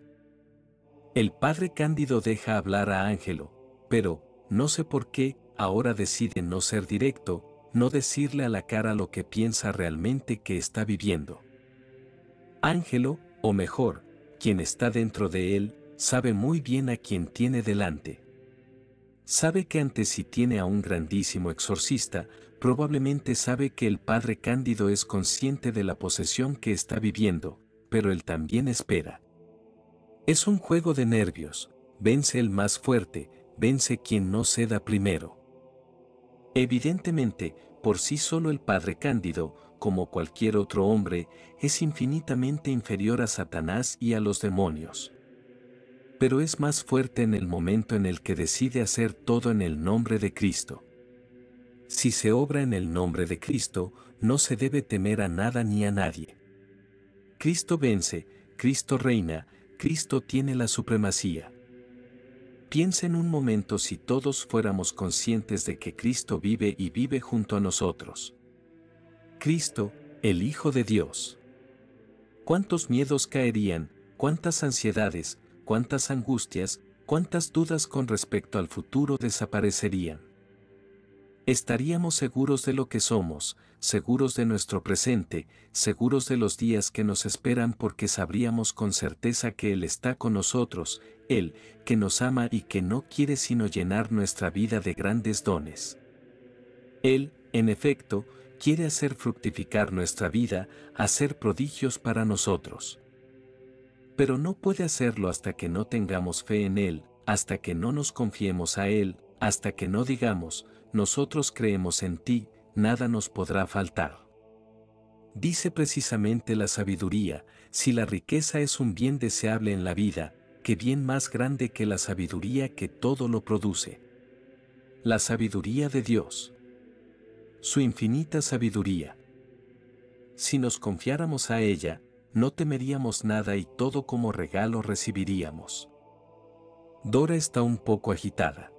El padre Cándido deja hablar a Ángelo, pero, no sé por qué, ahora decide no ser directo, no decirle a la cara lo que piensa realmente que está viviendo. Ángelo, o mejor, quien está dentro de él, Sabe muy bien a quien tiene delante. Sabe que ante sí tiene a un grandísimo exorcista, probablemente sabe que el padre Cándido es consciente de la posesión que está viviendo, pero él también espera. Es un juego de nervios, vence el más fuerte, vence quien no ceda primero. Evidentemente, por sí solo el padre Cándido, como cualquier otro hombre, es infinitamente inferior a Satanás y a los demonios. Pero es más fuerte en el momento en el que decide hacer todo en el nombre de Cristo. Si se obra en el nombre de Cristo, no se debe temer a nada ni a nadie. Cristo vence, Cristo reina, Cristo tiene la supremacía. Piensa en un momento si todos fuéramos conscientes de que Cristo vive y vive junto a nosotros. Cristo, el Hijo de Dios. ¿Cuántos miedos caerían, cuántas ansiedades, cuántas angustias, cuántas dudas con respecto al futuro desaparecerían? Estaríamos seguros de lo que somos, seguros de nuestro presente, seguros de los días que nos esperan porque sabríamos con certeza que Él está con nosotros, Él, que nos ama y que no quiere sino llenar nuestra vida de grandes dones. Él, en efecto, quiere hacer fructificar nuestra vida, hacer prodigios para nosotros. Pero no puede hacerlo hasta que no tengamos fe en Él, hasta que no nos confiemos a Él, hasta que no digamos, nosotros creemos en ti, nada nos podrá faltar. Dice precisamente la sabiduría, si la riqueza es un bien deseable en la vida, que bien más grande que la sabiduría que todo lo produce. La sabiduría de Dios. Su infinita sabiduría. Si nos confiáramos a ella, no temeríamos nada y todo como regalo recibiríamos. Dora está un poco agitada.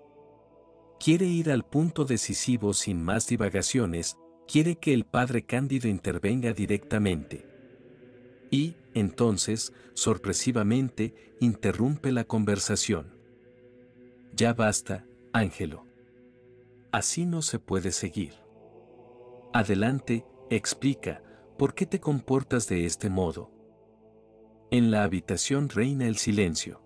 Quiere ir al punto decisivo sin más divagaciones, quiere que el padre Cándido intervenga directamente. Y, entonces, sorpresivamente, interrumpe la conversación. Ya basta, Ángelo. Así no se puede seguir. Adelante, explica, ¿por qué te comportas de este modo? En la habitación reina el silencio.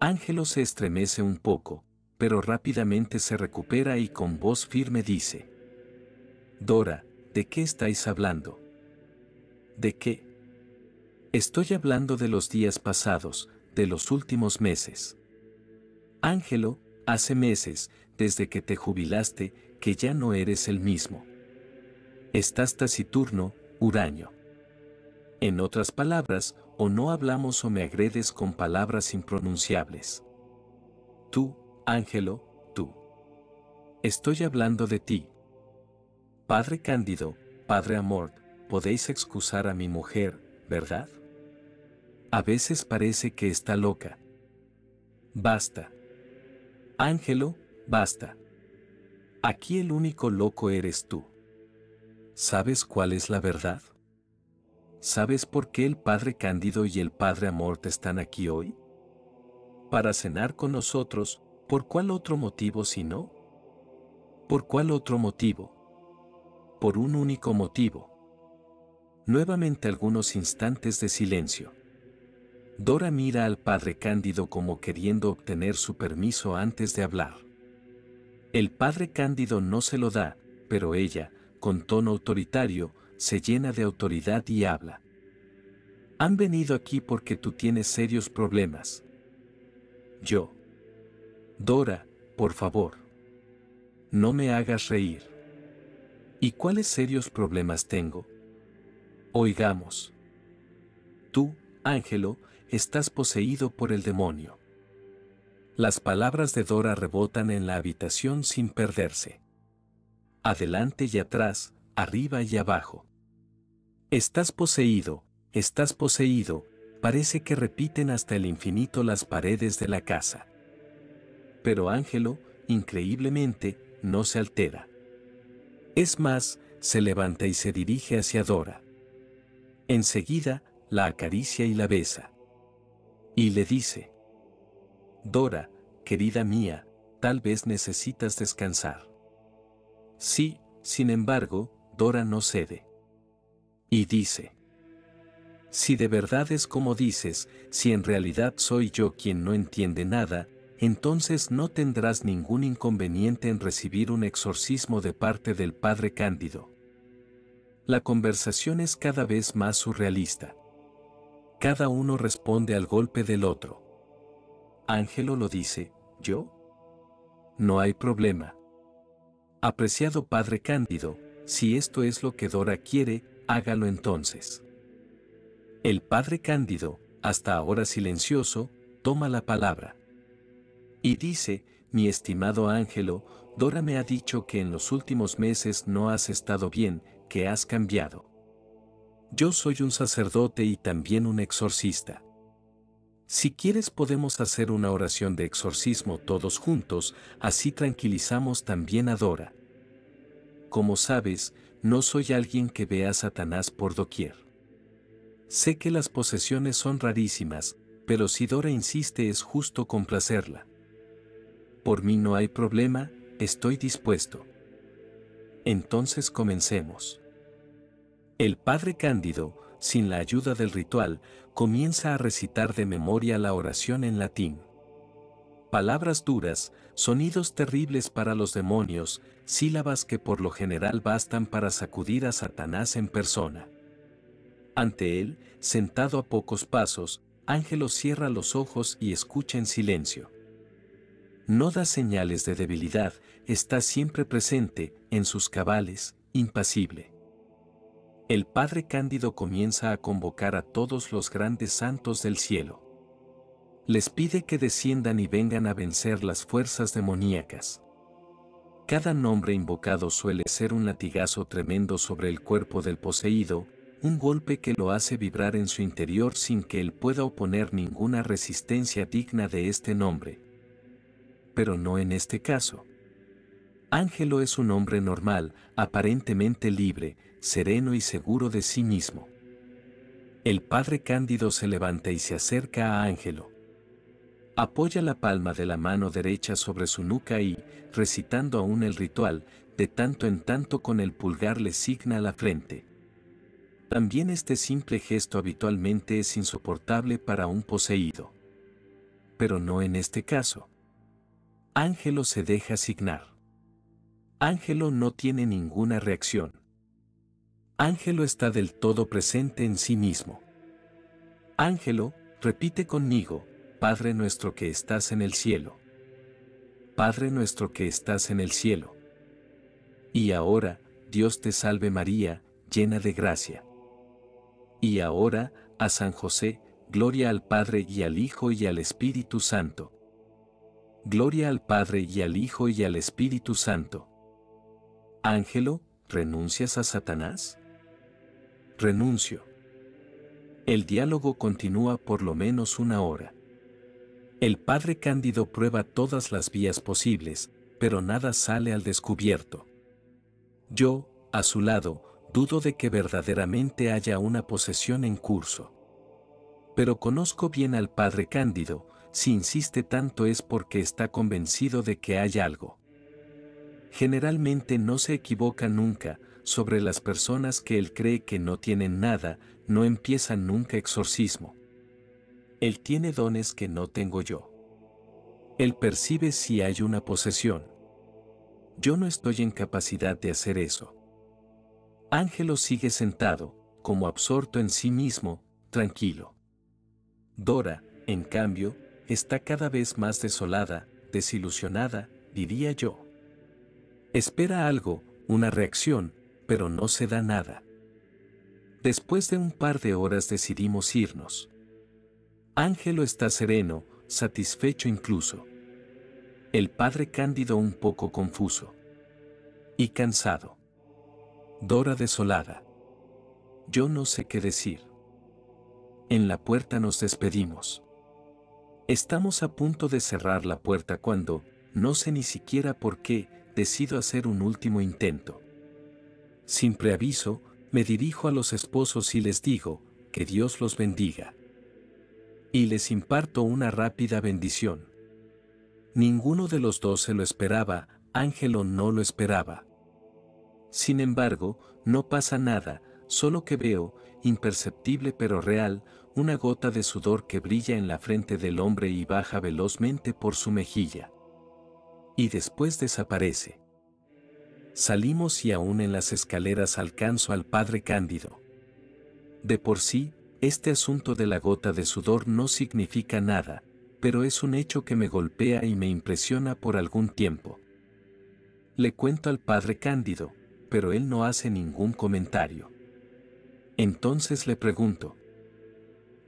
Ángelo se estremece un poco, pero rápidamente se recupera y con voz firme dice, Dora, ¿de qué estáis hablando? ¿De qué? Estoy hablando de los días pasados, de los últimos meses. Ángelo, hace meses, desde que te jubilaste, que ya no eres el mismo. Estás taciturno, huraño. En otras palabras, o no hablamos o me agredes con palabras impronunciables. Tú, Ángelo, tú. Estoy hablando de ti. Padre Cándido, Padre Amor, podéis excusar a mi mujer, ¿verdad? A veces parece que está loca. Basta. Ángelo, basta. Aquí el único loco eres tú. ¿Sabes cuál es la verdad? ¿Sabes por qué el Padre Cándido y el Padre Amor están aquí hoy? Para cenar con nosotros, ¿Por cuál otro motivo si no? ¿Por cuál otro motivo? Por un único motivo. Nuevamente algunos instantes de silencio. Dora mira al padre Cándido como queriendo obtener su permiso antes de hablar. El padre Cándido no se lo da, pero ella, con tono autoritario, se llena de autoridad y habla. Han venido aquí porque tú tienes serios problemas. Yo. Dora, por favor. No me hagas reír. ¿Y cuáles serios problemas tengo? Oigamos. Tú, Ángelo, estás poseído por el demonio. Las palabras de Dora rebotan en la habitación sin perderse. Adelante y atrás, arriba y abajo. Estás poseído, estás poseído, parece que repiten hasta el infinito las paredes de la casa. Pero Ángelo, increíblemente, no se altera. Es más, se levanta y se dirige hacia Dora. Enseguida, la acaricia y la besa. Y le dice, Dora, querida mía, tal vez necesitas descansar. Sí, sin embargo, Dora no cede. Y dice, Si de verdad es como dices, si en realidad soy yo quien no entiende nada, entonces no tendrás ningún inconveniente en recibir un exorcismo de parte del Padre Cándido. La conversación es cada vez más surrealista. Cada uno responde al golpe del otro. Ángelo lo dice, ¿yo? No hay problema. Apreciado Padre Cándido, si esto es lo que Dora quiere, hágalo entonces. El Padre Cándido, hasta ahora silencioso, toma la palabra. Y dice, mi estimado Ángelo, Dora me ha dicho que en los últimos meses no has estado bien, que has cambiado. Yo soy un sacerdote y también un exorcista. Si quieres podemos hacer una oración de exorcismo todos juntos, así tranquilizamos también a Dora. Como sabes, no soy alguien que vea a Satanás por doquier. Sé que las posesiones son rarísimas, pero si Dora insiste es justo complacerla. Por mí no hay problema, estoy dispuesto. Entonces comencemos. El padre Cándido, sin la ayuda del ritual, comienza a recitar de memoria la oración en latín. Palabras duras, sonidos terribles para los demonios, sílabas que por lo general bastan para sacudir a Satanás en persona. Ante él, sentado a pocos pasos, Ángelo cierra los ojos y escucha en silencio. No da señales de debilidad, está siempre presente, en sus cabales, impasible el Padre Cándido comienza a convocar a todos los grandes santos del cielo. Les pide que desciendan y vengan a vencer las fuerzas demoníacas. Cada nombre invocado suele ser un latigazo tremendo sobre el cuerpo del poseído, un golpe que lo hace vibrar en su interior sin que él pueda oponer ninguna resistencia digna de este nombre. Pero no en este caso. Ángelo es un hombre normal, aparentemente libre, sereno y seguro de sí mismo. El padre Cándido se levanta y se acerca a Ángelo. Apoya la palma de la mano derecha sobre su nuca y, recitando aún el ritual, de tanto en tanto con el pulgar le signa la frente. También este simple gesto habitualmente es insoportable para un poseído. Pero no en este caso. Ángelo se deja signar. Ángelo no tiene ninguna reacción. Ángelo está del todo presente en sí mismo. Ángelo, repite conmigo, Padre nuestro que estás en el cielo. Padre nuestro que estás en el cielo. Y ahora, Dios te salve María, llena de gracia. Y ahora, a San José, gloria al Padre y al Hijo y al Espíritu Santo. Gloria al Padre y al Hijo y al Espíritu Santo. Ángelo, ¿renuncias a Satanás? Renuncio. El diálogo continúa por lo menos una hora. El padre Cándido prueba todas las vías posibles, pero nada sale al descubierto. Yo, a su lado, dudo de que verdaderamente haya una posesión en curso. Pero conozco bien al padre Cándido, si insiste tanto es porque está convencido de que hay algo. Generalmente no se equivoca nunca, sobre las personas que él cree que no tienen nada, no empiezan nunca exorcismo. Él tiene dones que no tengo yo. Él percibe si hay una posesión. Yo no estoy en capacidad de hacer eso. Ángelo sigue sentado, como absorto en sí mismo, tranquilo. Dora, en cambio, está cada vez más desolada, desilusionada, diría yo. Espera algo, una reacción, pero no se da nada. Después de un par de horas decidimos irnos. Ángelo está sereno, satisfecho incluso. El padre Cándido un poco confuso. Y cansado. Dora desolada. Yo no sé qué decir. En la puerta nos despedimos. Estamos a punto de cerrar la puerta cuando, no sé ni siquiera por qué, decido hacer un último intento. Sin preaviso, me dirijo a los esposos y les digo, que Dios los bendiga. Y les imparto una rápida bendición. Ninguno de los dos se lo esperaba, Ángelo no lo esperaba. Sin embargo, no pasa nada, solo que veo, imperceptible pero real, una gota de sudor que brilla en la frente del hombre y baja velozmente por su mejilla. Y después desaparece. Salimos y aún en las escaleras alcanzo al padre Cándido. De por sí, este asunto de la gota de sudor no significa nada, pero es un hecho que me golpea y me impresiona por algún tiempo. Le cuento al padre Cándido, pero él no hace ningún comentario. Entonces le pregunto,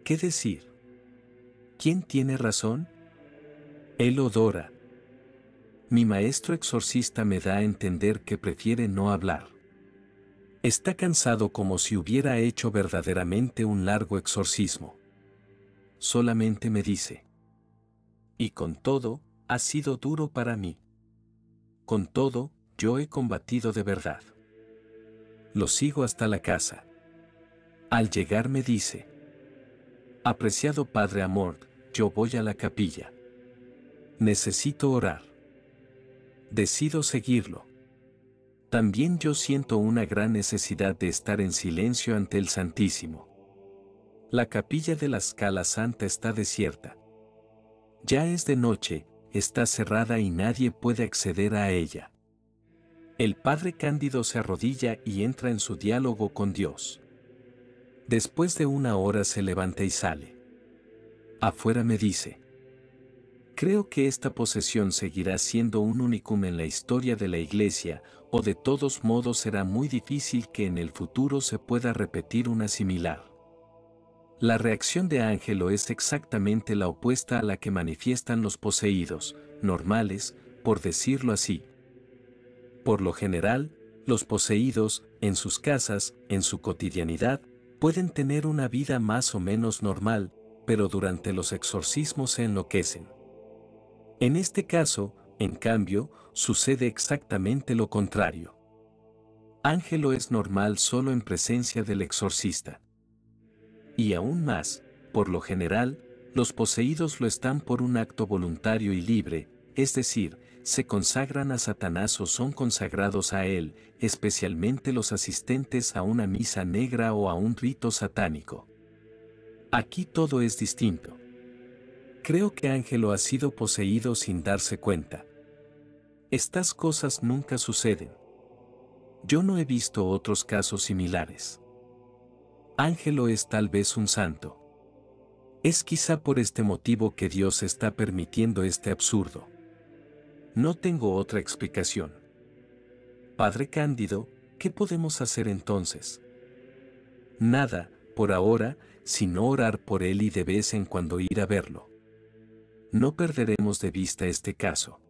¿qué decir? ¿Quién tiene razón? Él o Dora. Mi maestro exorcista me da a entender que prefiere no hablar. Está cansado como si hubiera hecho verdaderamente un largo exorcismo. Solamente me dice. Y con todo, ha sido duro para mí. Con todo, yo he combatido de verdad. Lo sigo hasta la casa. Al llegar me dice. Apreciado Padre Amor, yo voy a la capilla. Necesito orar. Decido seguirlo. También yo siento una gran necesidad de estar en silencio ante el Santísimo. La capilla de la Scala Santa está desierta. Ya es de noche, está cerrada y nadie puede acceder a ella. El padre Cándido se arrodilla y entra en su diálogo con Dios. Después de una hora se levanta y sale. Afuera me dice, Creo que esta posesión seguirá siendo un unicum en la historia de la Iglesia, o de todos modos será muy difícil que en el futuro se pueda repetir una similar. La reacción de Ángelo es exactamente la opuesta a la que manifiestan los poseídos, normales, por decirlo así. Por lo general, los poseídos, en sus casas, en su cotidianidad, pueden tener una vida más o menos normal, pero durante los exorcismos se enloquecen. En este caso, en cambio, sucede exactamente lo contrario. Ángelo es normal solo en presencia del exorcista. Y aún más, por lo general, los poseídos lo están por un acto voluntario y libre, es decir, se consagran a Satanás o son consagrados a él, especialmente los asistentes a una misa negra o a un rito satánico. Aquí todo es distinto. Creo que Ángelo ha sido poseído sin darse cuenta. Estas cosas nunca suceden. Yo no he visto otros casos similares. Ángelo es tal vez un santo. Es quizá por este motivo que Dios está permitiendo este absurdo. No tengo otra explicación. Padre Cándido, ¿qué podemos hacer entonces? Nada, por ahora, sino orar por él y de vez en cuando ir a verlo no perderemos de vista este caso.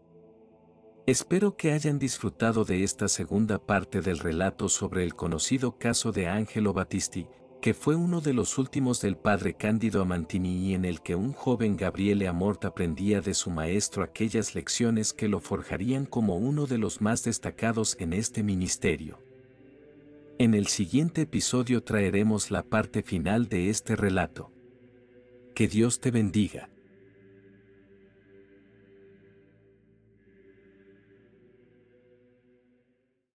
Espero que hayan disfrutado de esta segunda parte del relato sobre el conocido caso de Angelo Battisti, que fue uno de los últimos del padre Cándido Amantini y en el que un joven Gabriele Amort aprendía de su maestro aquellas lecciones que lo forjarían como uno de los más destacados en este ministerio. En el siguiente episodio traeremos la parte final de este relato. Que Dios te bendiga.